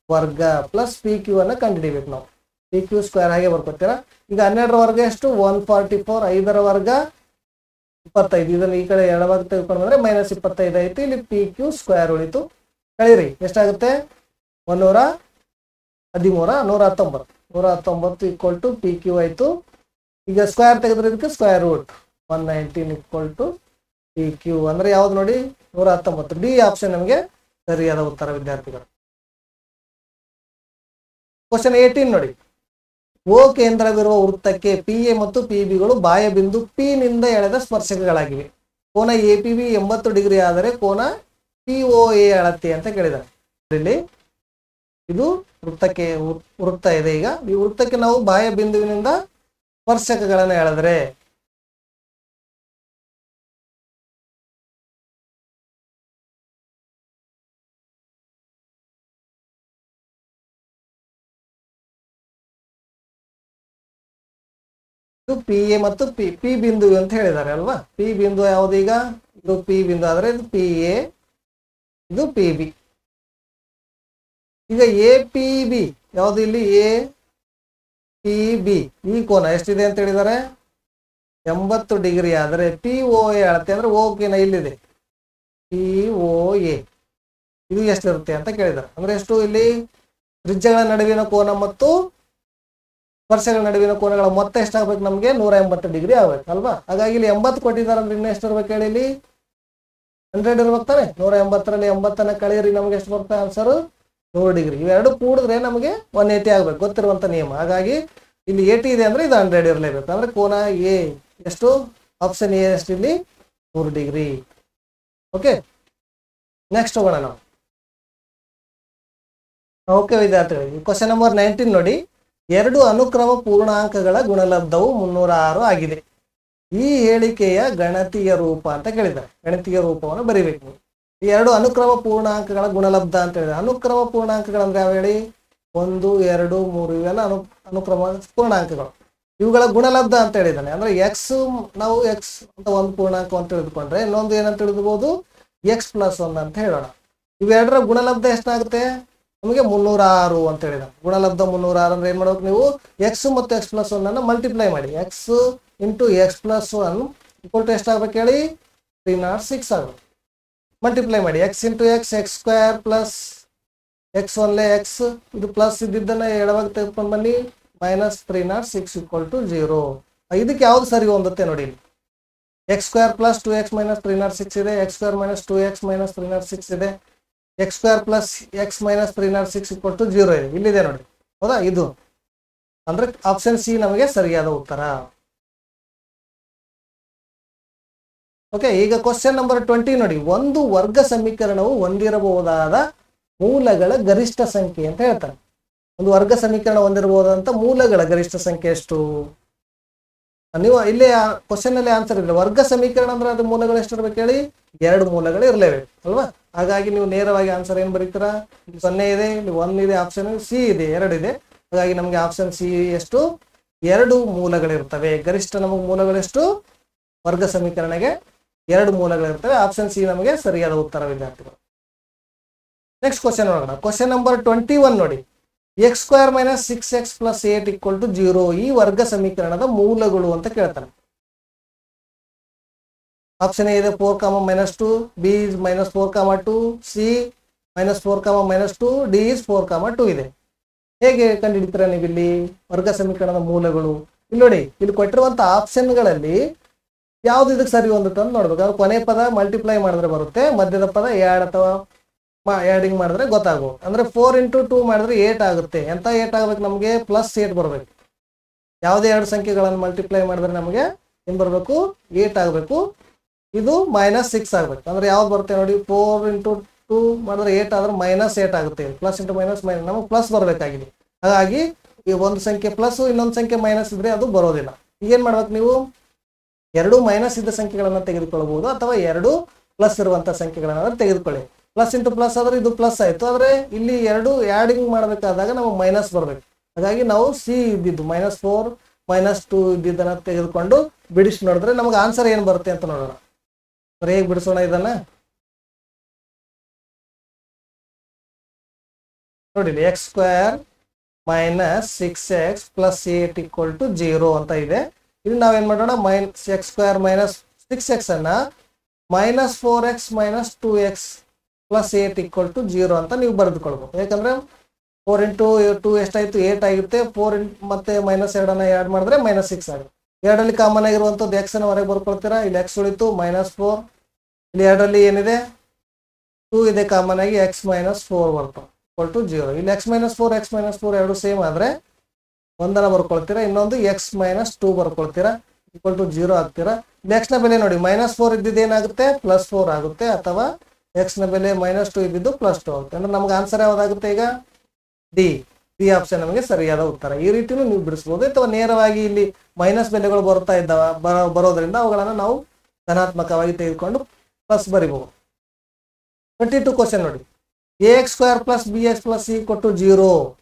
ವರ್ಗ ಪ್ಲಸ್ ಪಿ ಕ್ಯೂ ಅನ್ನ ಕಂಡುಹಿಡಿಬೇಕು ನಾವು. ಪಿ ಕ್ಯೂ ಸ್ಕ್ವೇರ್ ಹಾಗೆ ಬರ್ಕೊತೀರಾ? ಈಗ ಹನ್ನೆರಡರ ವರ್ಗ ಎಷ್ಟು? ಒನ್ ಫಾರ್ಟಿ ಫೋರ್ ಐದರ ವರ್ಗ ಇಪ್ಪತ್ತೈದು. ಇದನ್ನು ಈ ಕಡೆ ಎಡವಾಗಿ ತೆಗೆದುಕೊಂಡು ಬಂದರೆ ಮೈನಸ್ ಇಪ್ಪತ್ತೈದು ಆಯ್ತು. ಇಲ್ಲಿ ಪಿ ಕ್ಯೂ ಸ್ಕ್ವೇರ್ ಉಳಿತು. ಕಳೀರಿ, ಎಷ್ಟಾಗುತ್ತೆ? ಒಂದೂರ ಹದಿಮೂರ, ನೂರ ಹತ್ತೊಂಬತ್ತು. ನೂರ ಹತ್ತೊಂಬತ್ತು ಈಕ್ವಲ್ ಟು ಪಿ ಕ್ಯೂ ಆಯ್ತು. ಈಗ ಸ್ಕ್ವೇರ್ ತೆಗೆದ್ರೆ ಇದಕ್ಕೆ square root one nineteen equal to P Q ಅಂದ್ರೆ ಯಾವ್ದು ನೋಡಿ? ನೂರ ಹತ್ತೊಂಬತ್ತು. ಡಿ ಆಪ್ಷನ್ ನಮಗೆ ಸರಿಯಾದ ಉತ್ತರ, ವಿದ್ಯಾರ್ಥಿಗಳು. ಕ್ವಶನ್ ಏಟೀನ್ ನೋಡಿ. ಓ ಕೇಂದ್ರವಿರುವ ವೃತ್ತಕ್ಕೆ ಪಿ ಎ ಮತ್ತು ಪಿ ಬಿಗಳು ಬಾಯ ಬಿಂದು ಪಿ ನಿಂದ ಎಳೆದ ಸ್ಪರ್ಶಕಗಳಾಗಿವೆ. ಕೋನ ಎ ಪಿ ಬಿ ಎಂಬತ್ತು ಡಿಗ್ರಿ ಆದರೆ ಕೋನ ಪಿ ಒ ಎ ಅಳತೆ ಅಂತ ಕೇಳಿದ್ದಾರೆ. ಇಲ್ಲಿ ಇದು ವೃತ್ತಕ್ಕೆ ವೃತ್ತ ಇದೆ ಈಗ. ಈ ವೃತ್ತಕ್ಕೆ ನಾವು ಬಾಯ ಬಿಂದುವಿನಿಂದ ಸ್ಪರ್ಶಕಗಳನ್ನು ಎಳೆದ್ರೆ ಇದು ಪಿ ಎ ಮತ್ತು ಪಿ ಪಿ ಬಿಂದು ಅಂತ ಹೇಳಿದ್ದಾರೆ ಅಲ್ವಾ? ಪಿ ಬಿಂದು ಯಾವುದು ಈಗ? ಇದು ಪಿ ಬಿಂದು, ಆದ್ರೆ ಇದು ಪಿ ಎ ಇದು ಪಿ ಬಿ ಈಗ ಎ ಪಿ ಬಿ ಯಾವುದು ಇಲ್ಲಿ? ಎ ಪಿ ಬಿ ಈ ಕೋನ ಎಷ್ಟಿದೆ ಅಂತ ಹೇಳಿದ್ದಾರೆ? ಎಂಬತ್ತು ಡಿಗ್ರಿ, ಆದರೆ ಪಿ ಒ ಎ ಅಳತೆ ಅಂದ್ರೆ ಓಕೆನ ಇಲ್ಲಿದೆ. ಪಿ ಒ ಎ ಇದು ಎಷ್ಟಿರುತ್ತೆ ಅಂತ ಕೇಳಿದ್ದಾರೆ. ಅಂದ್ರೆ ಎಷ್ಟು ಇಲ್ಲಿ? ತ್ರಿಜ್ಯಗಳ ನಡುವಿನ ಕೋನ ಮತ್ತು ಸ್ಪರ್ಶಗಳ ನಡುವಿನ ಕೋನಗಳ ಮೊತ್ತ ಎಷ್ಟಾಗಬೇಕು ನಮಗೆ? ನೂರ ಎಂಬತ್ತು ಡಿಗ್ರಿ ಆಗ್ಬೇಕು, ಅಲ್ವಾ? ಹಾಗಾಗಿ ಇಲ್ಲಿ ಎಂಬತ್ತು ಕೊಟ್ಟಿದ್ದಾರೆ ಅಂದ್ರೆ ಇನ್ನೂ ಎಷ್ಟು ಇರ್ಬೇಕು ಹೇಳಿ ಇಲ್ಲಿ? ಹಂಡ್ರೆಡ್ ಇರ್ಬೇಕು ತಾನೆ? ನೂರ ಎಂಬತ್ತರಲ್ಲಿ ಎಂಬತ್ತನ್ನ ಕಳೆಯಿರಿ, ನಮಗೆ ಎಷ್ಟು ಬರುತ್ತೆ ಆನ್ಸರ್? ನೂರು ಡಿಗ್ರಿ. ಇವೆರಡು ಕೂಡಿದ್ರೆ ನಮಗೆ ಒನ್ ಏಟಿ ಆಗ್ಬೇಕು, ಗೊತ್ತಿರುವಂತ ನಿಯಮ. ಹಾಗಾಗಿ ಇಲ್ಲಿ ಏಟಿ ಇದೆ ಅಂದ್ರೆ ಇದು ಹಂಡ್ರೆಡ್ ಇರಲೇಬೇಕು. ಅಂದ್ರೆ ಕೋನ ಎ, ಎಷ್ಟು? ಆಪ್ಷನ್ ಎ ಎಷ್ಟು ಇಲ್ಲಿ ನೂರು ಡಿಗ್ರಿ. ಓಕೆ ನೆಕ್ಸ್ಟ್ ಹೋಗೋಣ ನಾವು. ಓಕೆ ವಿದ್ಯಾರ್ಥಿಗಳಿಗೆ ಕ್ವಶನ್ ನಂಬರ್ ನೈನ್ಟೀನ್ ನೋಡಿ. ಎರಡು ಅನುಕ್ರಮ ಪೂರ್ಣಾಂಕಗಳ ಗುಣಲಬ್ಧವು ಮುನ್ನೂರ ಆರು ಆಗಿದೆ. ಈ ಹೇಳಿಕೆಯ ಗಣತೀಯ ರೂಪ ಅಂತ ಕೇಳಿದ್ದಾರೆ. ಗಣತೀಯ ರೂಪವನ್ನು ಬರೀಬೇಕು. ಈ ಎರಡು ಅನುಕ್ರಮ ಪೂರ್ಣಾಂಕಗಳ ಗುಣಲಬ್ಧ ಅಂತ ಹೇಳಿದ್ರೆ ಅನುಕ್ರಮ ಪೂರ್ಣಾಂಕಗಳಂದ್ರೆ ಯಾವ ಹೇಳಿ? ಒಂದು, ಎರಡು, ಮೂರು ಇವೆಲ್ಲ ಅನು, ಅನುಕ್ರಮ ಪೂರ್ಣಾಂಕಗಳು. ಇವುಗಳ ಗುಣಲಬ್ಧ ಅಂತ ಹೇಳಿದ್ದಾನೆ. ಅಂದ್ರೆ ಎಕ್ಸ್ ನಾವು ಎಕ್ಸ್ ಅಂತ ಒಂದು ಪೂರ್ಣಾಂಕ ಅಂತ ತಿಳಿದುಕೊಂಡ್ರೆ ಇನ್ನೊಂದು ಏನಂತ ತಿಳಿದುಬಹುದು ಎಕ್ಸ್ ಪ್ಲಸ್ ಒನ್ ಅಂತ ಹೇಳೋಣ. ಇವೆರಡರ ಗುಣಲಬ್ಧ ಎಷ್ಟಾಗುತ್ತೆ? ನಮಗೆ ಮುನ್ನೂರ ಆರು ಅಂತ ಹೇಳಿದ. ಗುಣಲಬ್ಧ ಮುನ್ನೂರ ಆರು ಅಂದ್ರೆ ಏನ್ ಮಾಡ್ಬೇಕು ನೀವು? ಎಕ್ಸ್ ಮತ್ತು ಎಕ್ಸ್ ಪ್ಲಸ್ ಒನ್ ಅನ್ನ ಮಲ್ಟಿಪ್ಲೈ ಮಾಡಿ. X into X plus one equal to ಎಷ್ಟಾಗ್ಬೇಕು ಹೇಳಿ? ತ್ರೀ ನಾಟ್ ಸಿಕ್ಸ್ ಆಗ್ಬೇಕು. ಮಲ್ಟಿಪ್ಲೈ ಮಾಡಿ. X into X X square plus X ಒನ್ಲೆ X ಇದು ಪ್ಲಸ್ ಇದ್ದಿದ್ದನ್ನ ಎಡವಾಗಿ ತೆಗೆದುಕೊಂಡು ಬನ್ನಿ. Minus three naught six equal to zero ಇದಕ್ಕೆ ಯಾವ್ದು ಸರಿ ಹೊಂದುತ್ತೆ ನೋಡಿ X square plus two X minus three naught six ಇದೆ. X square minus two X minus three naught six ಇದೆ. X square plus X minus three naught six equal to zero ಇದೆ ಇಲ್ಲಿದೆ ನೋಡಿ. ಹೌದಾ? ಇದು. ಅಂದ್ರೆ ಆಪ್ಷನ್ ಸಿ ನಮಗೆ ಸರಿಯಾದ ಉತ್ತರ. ಓಕೆ ಈಗ ಕ್ವಶನ್ ನಂಬರ್ ಟ್ವೆಂಟಿ ನೋಡಿ. ಒಂದು ವರ್ಗ ಸಮೀಕರಣವು ಹೊಂದಿರಬಹುದಾದ ಮೂಲಗಳ ಗರಿಷ್ಠ ಸಂಖ್ಯೆ ಅಂತ ಹೇಳ್ತಾರೆ. ಒಂದು ವರ್ಗ ಸಮೀಕರಣ ಹೊಂದಿರಬಹುದಂತ ಮೂಲಗಳ ಗರಿಷ್ಠ ಸಂಖ್ಯೆ ಎಷ್ಟು? ನೀವು ಇಲ್ಲಿ ಕ್ವಶನ್ ಅಲ್ಲಿ ಆನ್ಸರ್ ಇಲ್ಲ ವರ್ಗ ಸಮೀಕರಣ ಅಂದ್ರೆ ಅದು ಮೂಲಗಳು ಎಷ್ಟು ಇರ್ಬೇಕು ಹೇಳಿ? ಎರಡು ಮೂಲಗಳು ಇರಲೇಬೇಕು, ಅಲ್ವಾ? ಹಾಗಾಗಿ ನೀವು ನೇರವಾಗಿ ಆನ್ಸರ್ ಏನ್ ಬರೀತೀರಾ? ಸೊನ್ನೆ ಇದೆ, ಇಲ್ಲಿ ಒನ್ ಇದೆ ಆಪ್ಷನ್ ಸಿ ಇದೆ, ಎರಡು ಇದೆ. ಹಾಗಾಗಿ ನಮಗೆ ಆಪ್ಷನ್ ಸಿ ಎಷ್ಟು? ಎರಡು ಮೂಲಗಳಿರ್ತವೆ. ಗರಿಷ್ಠ ನಮಗೆ ಮೂಲಗಳೆಷ್ಟು ವರ್ಗ ಸಮೀಕರಣಗೆ ಎರಡು ಮೂಲಗಳಿರ್ತವೆ. ಆಪ್ಷನ್ ಸಿ ನಮಗೆ ಸರಿಯಾದ ಉತ್ತರ ವಿದ್ಯಾರ್ಥಿಗಳು ನೆಕ್ಸ್ಟ್ ಕ್ವಶನ್ ನೋಡೋಣ. ಕ್ವಶನ್ ನಂಬರ್ ಟ್ವೆಂಟಿ ಒನ್ ನೋಡಿ. X square minus six X plus eight equal to zero ಈ ವರ್ಗ ಸಮೀಕರಣದ ಮೂಲಗಳು ಅಂತ ಕೇಳ್ತಾರೆ. ಆಪ್ಷನ್ ಇದೆ four comma minus two B is minus four comma two C minus four comma minus two D is four comma two ಇದೆ. ಹೇಗೆ ಕಂಡುಹಿಡಿತೀರಾ ನೀವು ಇಲ್ಲಿ ವರ್ಗ ಸಮೀಕರಣದ ಮೂಲಗಳು? ಇಲ್ಲಿ ನೋಡಿ, ಇಲ್ಲಿ ಕೊಟ್ಟಿರುವಂತ ಆಪ್ಷನ್ಗಳಲ್ಲಿ ಯಾವ್ದು ಇದಕ್ಕೆ ಸರಿ ಹೊಂದುತ್ತೆ ಅಂತ ನೋಡ್ಬೇಕು. ಅದು ಕೊನೆ ಪದ ಮಲ್ಟಿಪ್ಲೈ ಮಾಡಿದ್ರೆ ಬರುತ್ತೆ, ಮಧ್ಯದ ಪದ ಎರಡು ಅಥವಾ ಆ್ಯಡಿಂಗ್ ಮಾಡಿದ್ರೆ ಗೊತ್ತಾಗು. ಅಂದ್ರೆ ಫೋರ್ ಇಂಟು ಟೂ ಮಾಡಿದ್ರೆ ಏಟ್ ಆಗುತ್ತೆ. ಎಂಥ ಏಟ್ ಆಗ್ಬೇಕು ನಮಗೆ? ಪ್ಲಸ್ ಏಟ್ ಬರಬೇಕು. ಯಾವುದೇ ಎರಡು ಸಂಖ್ಯೆಗಳನ್ನು ಮಲ್ಟಿಪ್ಲೈ ಮಾಡಿದ್ರೆ ನಮಗೆ ಏನು ಬರಬೇಕು? ಏಟ್ ಆಗಬೇಕು. ಇದು ಮೈನಸ್ ಸಿಕ್ಸ್ ಆಗಬೇಕು. ಅಂದ್ರೆ ಯಾವ್ದು ಬರುತ್ತೆ ನೋಡಿ ಫೋರ್ ಇಂಟು ಟೂ ಮಾಡಿದ್ರೆ ಏಟ್ ಆದ್ರೆ ಮೈನಸ್ ಏಟ್ ಆಗುತ್ತೆ. ಪ್ಲಸ್ ಇಂಟು ಮೈನಸ್ ಮೈನಸ್ ನಮಗೆ ಪ್ಲಸ್ ಬರಬೇಕಾಗಿದೆ. ಹಾಗಾಗಿ ಈ ಒಂದು ಸಂಖ್ಯೆ ಪ್ಲಸ್ ಇನ್ನೊಂದು ಸಂಖ್ಯೆ ಮೈನಸ್ ಇದ್ರೆ ಅದು ಬರೋದಿಲ್ಲ. ಏನು ಮಾಡ್ಬೇಕು ನೀವು? ಎರಡು ಮೈನಸ್ ಇದ್ದ ಸಂಖ್ಯೆಗಳನ್ನು ತೆಗೆದುಕೊಳ್ಳಬಹುದು ಅಥವಾ ಎರಡು ಪ್ಲಸ್ ಇರುವಂಥ ಸಂಖ್ಯೆಗಳನ್ನು ತೆಗೆದುಕೊಳ್ಳಿ. ಪ್ಲಸ್ ಇಂಟು ಪ್ಲಸ್ ಆದ್ರೆ ಇದು ಪ್ಲಸ್ ಆಯ್ತು. ಆದ್ರೆ ಇಲ್ಲಿ ಎರಡು ಆ್ಯಡಿಂಗ್ ಮಾಡಬೇಕಾದಾಗ ನಮಗೆ ಮೈನಸ್ ಬರಬೇಕು. ಹಾಗಾಗಿ ನಾವು ಸಿ ಇದ್ದಿದ್ದು ಮೈನಸ್ ಫೋರ್ ಮೈನಸ್ ಟೂ ಇದ್ದಿದ್ದನ್ನ ತೆಗೆದುಕೊಂಡು ಬಿಡಿಸಿ ನೋಡಿದ್ರೆ ನಮ್ಗೆ ಆನ್ಸರ್ ಏನು ಬರುತ್ತೆ ಅಂತ ನೋಡೋಣ. ಹೇಗೆ ಬಿಡಿಸೋಣ ಇದನ್ನ. ನೋಡಿ X square minus six X plus eight equal to zero ಅಂತ ಇದೆ. ಇಲ್ಲಿ ನಾವೇನ್ ಮಾಡೋಣ minus X square minus six X ಅನ್ನ minus four X minus two X plus eight equal to zero ಅಂತ ನೀವು ಬರೆದುಕೊಳ್ಬೇಕು. ಯಾಕಂದ್ರೆ ಫೋರ್ ಇಂಟು ಟು ಎಷ್ಟಾಯ್ತು? ಏಟ್ ಆಗಿರುತ್ತೆ. ಫೋರ್ ಇಂಟ್ ಮತ್ತೆ ಮೈನಸ್ ಎರಡನ್ನ ಆ್ಯಡ್ ಮಾಡಿದ್ರೆ ಮೈನಸ್ ಸಿಕ್ಸ್ ಆಗುತ್ತೆ. ಎರಡಲ್ಲಿ ಕಾಮನ್ ಆಗಿರುವಂಥದ್ದು ಎಕ್ಸ್ ಅನ್ನ ಹೊರಗೆ ಬರ್ಕೊಳ್ತೀರಾ? ಇಲ್ಲಿ ಎಕ್ಸ್ ಉಳಿತು ಮೈನಸ್ ಫೋರ್ ಇಲ್ಲಿ ಎರಡರಲ್ಲಿ ಏನಿದೆ? ಟೂ ಇದೆ ಕಾಮನ್ ಆಗಿ ಎಕ್ಸ್ ಮೈನಸ್ ಫೋರ್ ಬರ್ತು ಈಕ್ವಲ್ ಟು ಜೀರೋ ಇಲ್ಲಿ x minus four x minus four ಎರಡು ಸೇಮ್ ಆದ್ರೆ ಒಂದನ್ನ ಬರ್ಕೊಳ್ತೀರಾ? ಇನ್ನೊಂದು ಎಕ್ಸ್ ಮೈನಸ್ ಟೂ ಬರ್ಕೊಳ್ತೀರಾ? ಈಕ್ವಲ್ ಟು ಜೀರೋ ಆಗ್ತೀರಾ? ನೆಕ್ಸ್ಟ್ನ ಬೆಲೆ ನೋಡಿ. ಮೈನಸ್ ಫೋರ್ ಇದ್ದಿದ್ದು ಏನಾಗುತ್ತೆ? ಪ್ಲಸ್ ಫೋರ್ ಆಗುತ್ತೆ ಅಥವಾ ಎಕ್ಸ್ನ ಬೆಲೆ ಮೈನಸ್ ಟು ಇದ್ದಿದ್ದು ಪ್ಲಸ್ ಟು ಆಗುತ್ತೆ. ಅಂದ್ರೆ ನಮ್ಗೆ ಆನ್ಸರ್ ಯಾವ್ದಾಗುತ್ತೆ ಈಗ? ಡಿ ಬಿ ಆಪ್ಷನ್ ನಮಗೆ ಸರಿಯಾದ ಉತ್ತರ. ಈ ರೀತಿಯೂ ನೀವು ಬಿಡಿಸ್ಬೋದು. ಅಥವಾ ನೇರವಾಗಿ ಇಲ್ಲಿ ಮೈನಸ್ ಬೆಲೆಗಳು ಬರ್ತಾ ಇದ್ದಾವ, ಬರೋ- ಬರೋದ್ರಿಂದ ಅವುಗಳನ್ನು ನಾವು ಧನಾತ್ಮಕವಾಗಿ ತೆಗೆದುಕೊಂಡು ಪ್ಲಸ್ ಬರಿಬಹುದು ಟ್ವೆಂಟಿ ಟು ಕ್ವಶನ್ ನೋಡಿ a x square plus b x plus c ಕೊಟ್ಟು zero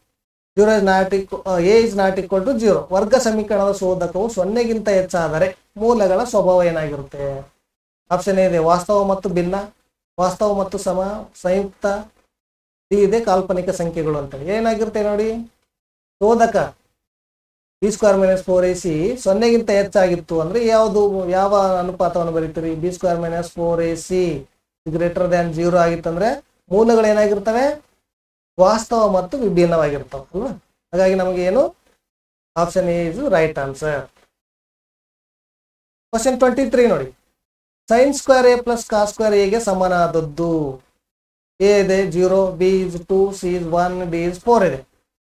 zero is not a is not equal to zero ವರ್ಗ ಸಮೀಕರಣದ ಶೋಧಕವು ಸೊನ್ನೆಗಿಂತ ಹೆಚ್ಚಾದರೆ ಮೂಲಗಳ ಸ್ವಭಾವ ಏನಾಗಿರುತ್ತೆ? ಆಪ್ಷನ್ ಇದೆ. ವಾಸ್ತವ ಮತ್ತು ಭಿನ್ನ. ವಾಸ್ತವ ಮತ್ತು ಸಮ, ಸಂಯುಕ್ತ ಇದೆ ಕಾಲ್ಪನಿಕ ಸಂಖ್ಯೆಗಳು ಅಂತ ಏನಾಗಿರುತ್ತೆ ನೋಡಿ? ಶೋಧಕ B square minus four A C ಸೊನ್ನೆಗಿಂತ ಹೆಚ್ಚಾಗಿತ್ತು ಅಂದ್ರೆ ಯಾವುದು, ಯಾವ ಅನುಪಾತವನ್ನು ಬರೀತೀರಿ? B square minus four A C greater than zero ಆಗಿತ್ತಂದ್ರೆ ಮೂಲಗಳು ಏನಾಗಿರ್ತವೆ? ವಾಸ್ತವ ಮತ್ತು ವಿಭಿನ್ನವಾಗಿರ್ತವೆ ಅಲ್ವಾ? ಹಾಗಾಗಿ ನಮಗೆ ಏನು? Option A is right answer question twenty three ನೋಡಿ. Sine square A plus cos square ಎಗೆ ಸಮನಾದದ್ದು. ಎ ಇದೆ zero B is two C is one D is four ಇದೆ.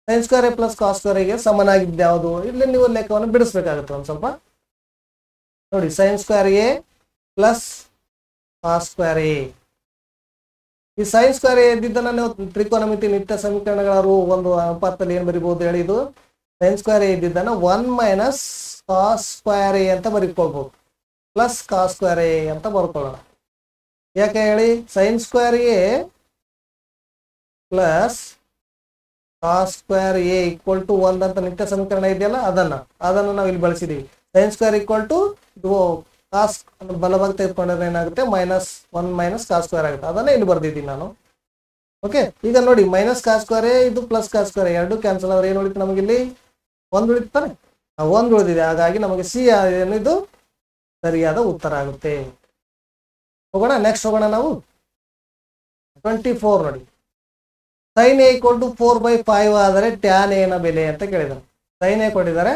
Sine square A plus cos ಸ್ಕ್ವೇರ್ಗೆ ಸಮನಾಗಿದ್ದು ಯಾವುದು? ಇಲ್ಲಿ ನೀವು ಲೆಕ್ಕವನ್ನು ಬಿಡಿಸ್ಬೇಕಾಗುತ್ತೆ ಒಂದು ಸ್ವಲ್ಪ. ನೋಡಿ sine square A plus cos square A ಈ ಸೈನ್ ಸ್ಕ್ವೇರ್ ಎ ಇದ್ದಿದ್ದನ್ನ ನೀವು ತ್ರಿಕೋನಮಿತಿ ನಿತ್ಯ ಸಮೀಕರಣಗಳ ಒಂದು ಅನುಪಾತದಲ್ಲಿ ಏನು ಬರಿಬಹುದು ಹೇಳಿ ಇದು? ಸೈನ್ ಸ್ಕ್ವೇರ್ ಎ ಇದ್ದಿದ್ದನ್ನ one minus cos square A ಅಂತ ಬರೀಕೊಳ್ಬಹುದು ಪ್ಲಸ್ ಕಾಸ್ ಸ್ಕ್ವೇರ್ ಎ ಅಂತ ಬರ್ಕೊಳ್ಳೋಣ ಯಾಕೆ ಹೇಳಿ? Sine square A plus cos square A equal to one ಅಂತ ನಿತ್ಯ ಸಮೀಕರಣ ಇದೆಯಲ್ಲ, ಅದನ್ನ, ಅದನ್ನು ನಾವು ಇಲ್ಲಿ ಬಳಸಿದೀವಿ. Sine square equal to cos ಬಲಭಾಗ ತೆಗೆದುಕೊಂಡ್ರೆ ಏನಾಗುತ್ತೆ? Minus one minus cos square ಆಗುತ್ತೆ. ಅದನ್ನೇ ಇಲ್ಲಿ ಬರ್ದಿದ್ದೀನಿ ನಾನು. ಓಕೆ ಈಗ ನೋಡಿ ಮೈನಸ್ ಕಾಸ್ ಸ್ಕ್ವೇರ್ ಇದು ಪ್ಲಸ್ ಕಾಸ್ ಸ್ಕ್ವೇರ್ ಎರಡು ಕ್ಯಾನ್ಸಲ್ ಆದ್ರೆ ಏನು ಉಳಿತು ನಮಗಿಲ್ಲಿ? ಒಂದು ಉಳಿತಾನೆ ಒಂದು ಉಳಿದಿದೆ. ಹಾಗಾಗಿ ನಮಗೆ ಸಿ ಏನಿದು? ಸರಿಯಾದ ಉತ್ತರ ಆಗುತ್ತೆ. ಹೋಗೋಣ ನೆಕ್ಸ್ಟ್ ಹೋಗೋಣ ನಾವು. ಟ್ವೆಂಟಿ ಫೋರ್ ನೋಡಿ. Sine A equal to four by five ಆದರೆ ಟ್ಯಾನ್ ಏನ ಬೆಲೆ ಅಂತ ಕೇಳಿದ್ದಾರೆ. ಸೈನ್ ಎ ಕೊಟ್ಟಿದ್ದಾರೆ.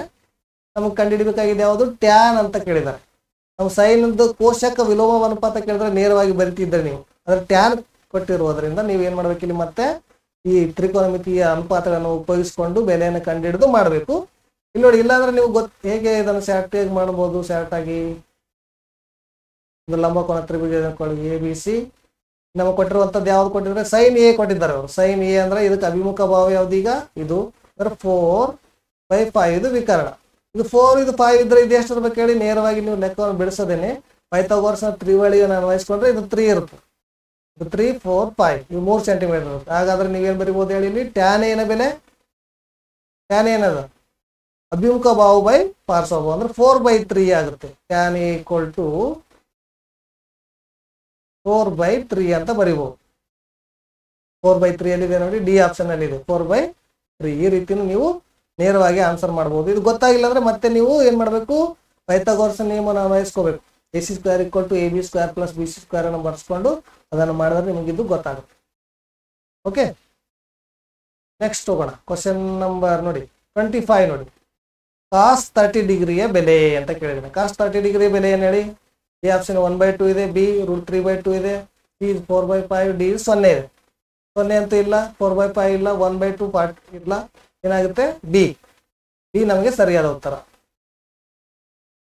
ನಮಗೆ ಕಂಡುಹಿಡಬೇಕಾಗಿದೆ ಯಾವುದು? ಟ್ಯಾನ್ ಅಂತ ಕೇಳಿದ್ದಾರೆ. ನಾವು ಸೈನ್ ಕೋಶಕ ವಿಲೋಮ ಅನುಪಾತ ಕೇಳಿದ್ರೆ ನೇರವಾಗಿ ಬರಿತಿದ್ದರೆ ನೀವು. ಅದ್ರ ಟ್ಯಾನ್ ಕೊಟ್ಟಿರುವುದರಿಂದ ನೀವು ಏನು ಮಾಡಬೇಕು ಇಲ್ಲಿ ಮತ್ತೆ? ಈ ತ್ರಿಕೋನಮಿತಿಯ ಅನುಪಾತಗಳನ್ನು ಉಪಯೋಗಿಸಿಕೊಂಡು ಬೆಲೆಯನ್ನು ಕಂಡುಹಿಡಿದು ಮಾಡಬೇಕು. ಇಲ್ಲಿ ನೋಡಿ, ಇಲ್ಲಾಂದ್ರೆ ನೀವು ಗೊತ್ತು ಹೇಗೆ ಇದನ್ನು ಶಾರ್ಟ್ ಆಗಿ ಮಾಡ್ಬೋದು? ಶಾರ್ಟ್ ಇದು ಲಂಬಕೋನ ತ್ರಿಭುಜ ಎ ಬಿ ಸಿ ನಮಗೆ ಕೊಟ್ಟಿರುವಂತದ್ದು ಯಾವ್ದು ಕೊಟ್ಟಿದ್ರೆ ಸೈನ್ ಎ ಕೊಟ್ಟಿದ್ದಾರೆ ಅವರು. ಸೈನ್ ಎ ಅಂದ್ರೆ ಇದಕ್ಕೆ ಅಭಿಮುಖ ಭಾವ ಈಗ? ಇದು ಅಂದ್ರೆ ಫೋರ್ ಬೈ ಫೈವ್ ಇದು ವಿಕರಣ. ಇದು ಫೋರ್ ಇದು ಫೈವ್ ಇದ್ರೆ ಇದು ಎಷ್ಟು ಇರ್ಬೇಕು ಹೇಳಿ ನೇರವಾಗಿ ನೀವು ಲೆಕ್ಕವನ್ನು ಬಿಡಿಸೋದೇನೆ. ಪೈಥಾಗೋರಸ್ನ ತ್ರಿವಳಿಯನ್ನು ಅನ್ವಯಿಸ್ಕೊಂಡ್ರೆ ಇದು ತ್ರೀ ಇರುತ್ತೆ. ಇದು ತ್ರೀ ಫೋರ್ ಫೈವ್ ಇದು ಮೂರು ಸೆಂಟಿಮೀಟರ್ ಇರುತ್ತೆ. ಹಾಗಾದ್ರೆ ನೀವೇನು ಬರಿಬೋದು ಹೇಳಿ ಇಲ್ಲಿ? ಟ್ಯಾನ್ ಏನ ಬೆಲೆ? ಟ್ಯಾನ್ ಏನದ? ಅಭಿಮುಖ ಬಾವು ಬೈ ಪಾರ್ಶ್ವ ಬಾವು ಅಂದ್ರೆ ಫೋರ್ ಬೈ ತ್ರೀ ಆಗುತ್ತೆ. Tan equal to four by three ಅಂತ ಬರಿಬಹುದು ಫೋರ್ ಬೈ ತ್ರೀ ಇದೆ ನೋಡಿ? ಡಿ ಆಪ್ಷನ್ ಅಲ್ಲಿ ಇದೆ. ಫೋರ್ ಬೈ ತ್ರೀ ಈ ರೀತಿ ನೀವು ನೇರವಾಗಿ ಆನ್ಸರ್ ಮಾಡಬಹುದು ಇದು ಗೊತ್ತಾಗಿಲ್ಲ ಅಂದ್ರೆ ಮತ್ತೆ ನೀವು ಏನ್ ಮಾಡಬೇಕು? ಪೈಥಾಗೋರಸ್ ನಿಯಮನ ಅನ್ವಯಿಸ್ಕೋಬೇಕು. A C square equal to A B square plus B C square ಅನ್ನು ಬರ್ಸ್ಕೊಂಡು ಅದನ್ನು ಮಾಡಿದ್ರೆ ನಿಮಗೆ ಇದು ಗೊತ್ತಾಗುತ್ತೆ. ಓಕೆ ನೆಕ್ಸ್ಟ್ ಹೋಗೋಣ. ಕ್ವಶನ್ ನಂಬರ್ ನೋಡಿ. ಟ್ವೆಂಟಿ ಫೈವ್ ನೋಡಿ ಕಾಸ್ ತರ್ಟಿ ಡಿಗ್ರಿಯ ಬೆಲೆ ಅಂತ ಕೇಳಿದ್ದೀನಿ. ಕಾಸ್ ತರ್ಟಿ ಡಿಗ್ರಿ ಬೆಲೆ ಏನು ಹೇಳಿ? A option one by two ಇದೆ, B root three by two ಇದೆ, C four by five, D ಸೊನ್ನೆ ಇದೆ. ಸೊನ್ನೆ ಅಂತೂ ಇಲ್ಲ, ಫೋರ್ ಬೈ ಫೈವ್ ಇಲ್ಲ, ಒನ್ ಬೈ ಟು ಪಾರ್ಟ್ ಇಲ್ಲ, ಏನಾಗುತ್ತೆ? ಬಿ. ಬಿ ನಮಗೆ ಸರಿಯಾದ ಉತ್ತರ.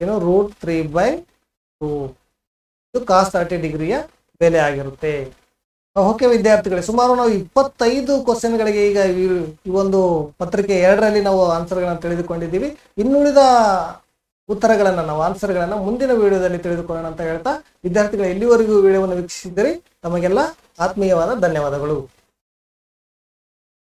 ಏನು? Root three by two. ಇದು ಕಾಸ್ ತರ್ಟಿ ಡಿಗ್ರಿಯ ಬೆಲೆ ಆಗಿರುತ್ತೆ. ಓಕೆ ವಿದ್ಯಾರ್ಥಿಗಳೇ, ಸುಮಾರು ನಾವು ಇಪ್ಪತ್ತೈದು ಕ್ವಶನ್ಗಳಿಗೆ ಈಗ ಈ ಈ ಒಂದು ಪತ್ರಿಕೆ ಎರಡರಲ್ಲಿ ನಾವು ಆನ್ಸರ್ಗಳನ್ನು ತಿಳಿದುಕೊಂಡಿದ್ದೀವಿ. ಇನ್ನುಳಿದ ಉತ್ತರಗಳನ್ನು, ನಾವು ಆನ್ಸರ್ಗಳನ್ನು ಮುಂದಿನ ವಿಡಿಯೋದಲ್ಲಿ ತಿಳಿದುಕೊಳ್ಳೋಣ ಅಂತ ಹೇಳ್ತಾ, ವಿದ್ಯಾರ್ಥಿಗಳು ಎಲ್ಲಿವರೆಗೂ ವಿಡಿಯೋವನ್ನು ವೀಕ್ಷಿಸಿದ್ದೀರಿ, ತಮಗೆಲ್ಲ ಆತ್ಮೀಯವಾದ ಧನ್ಯವಾದಗಳು.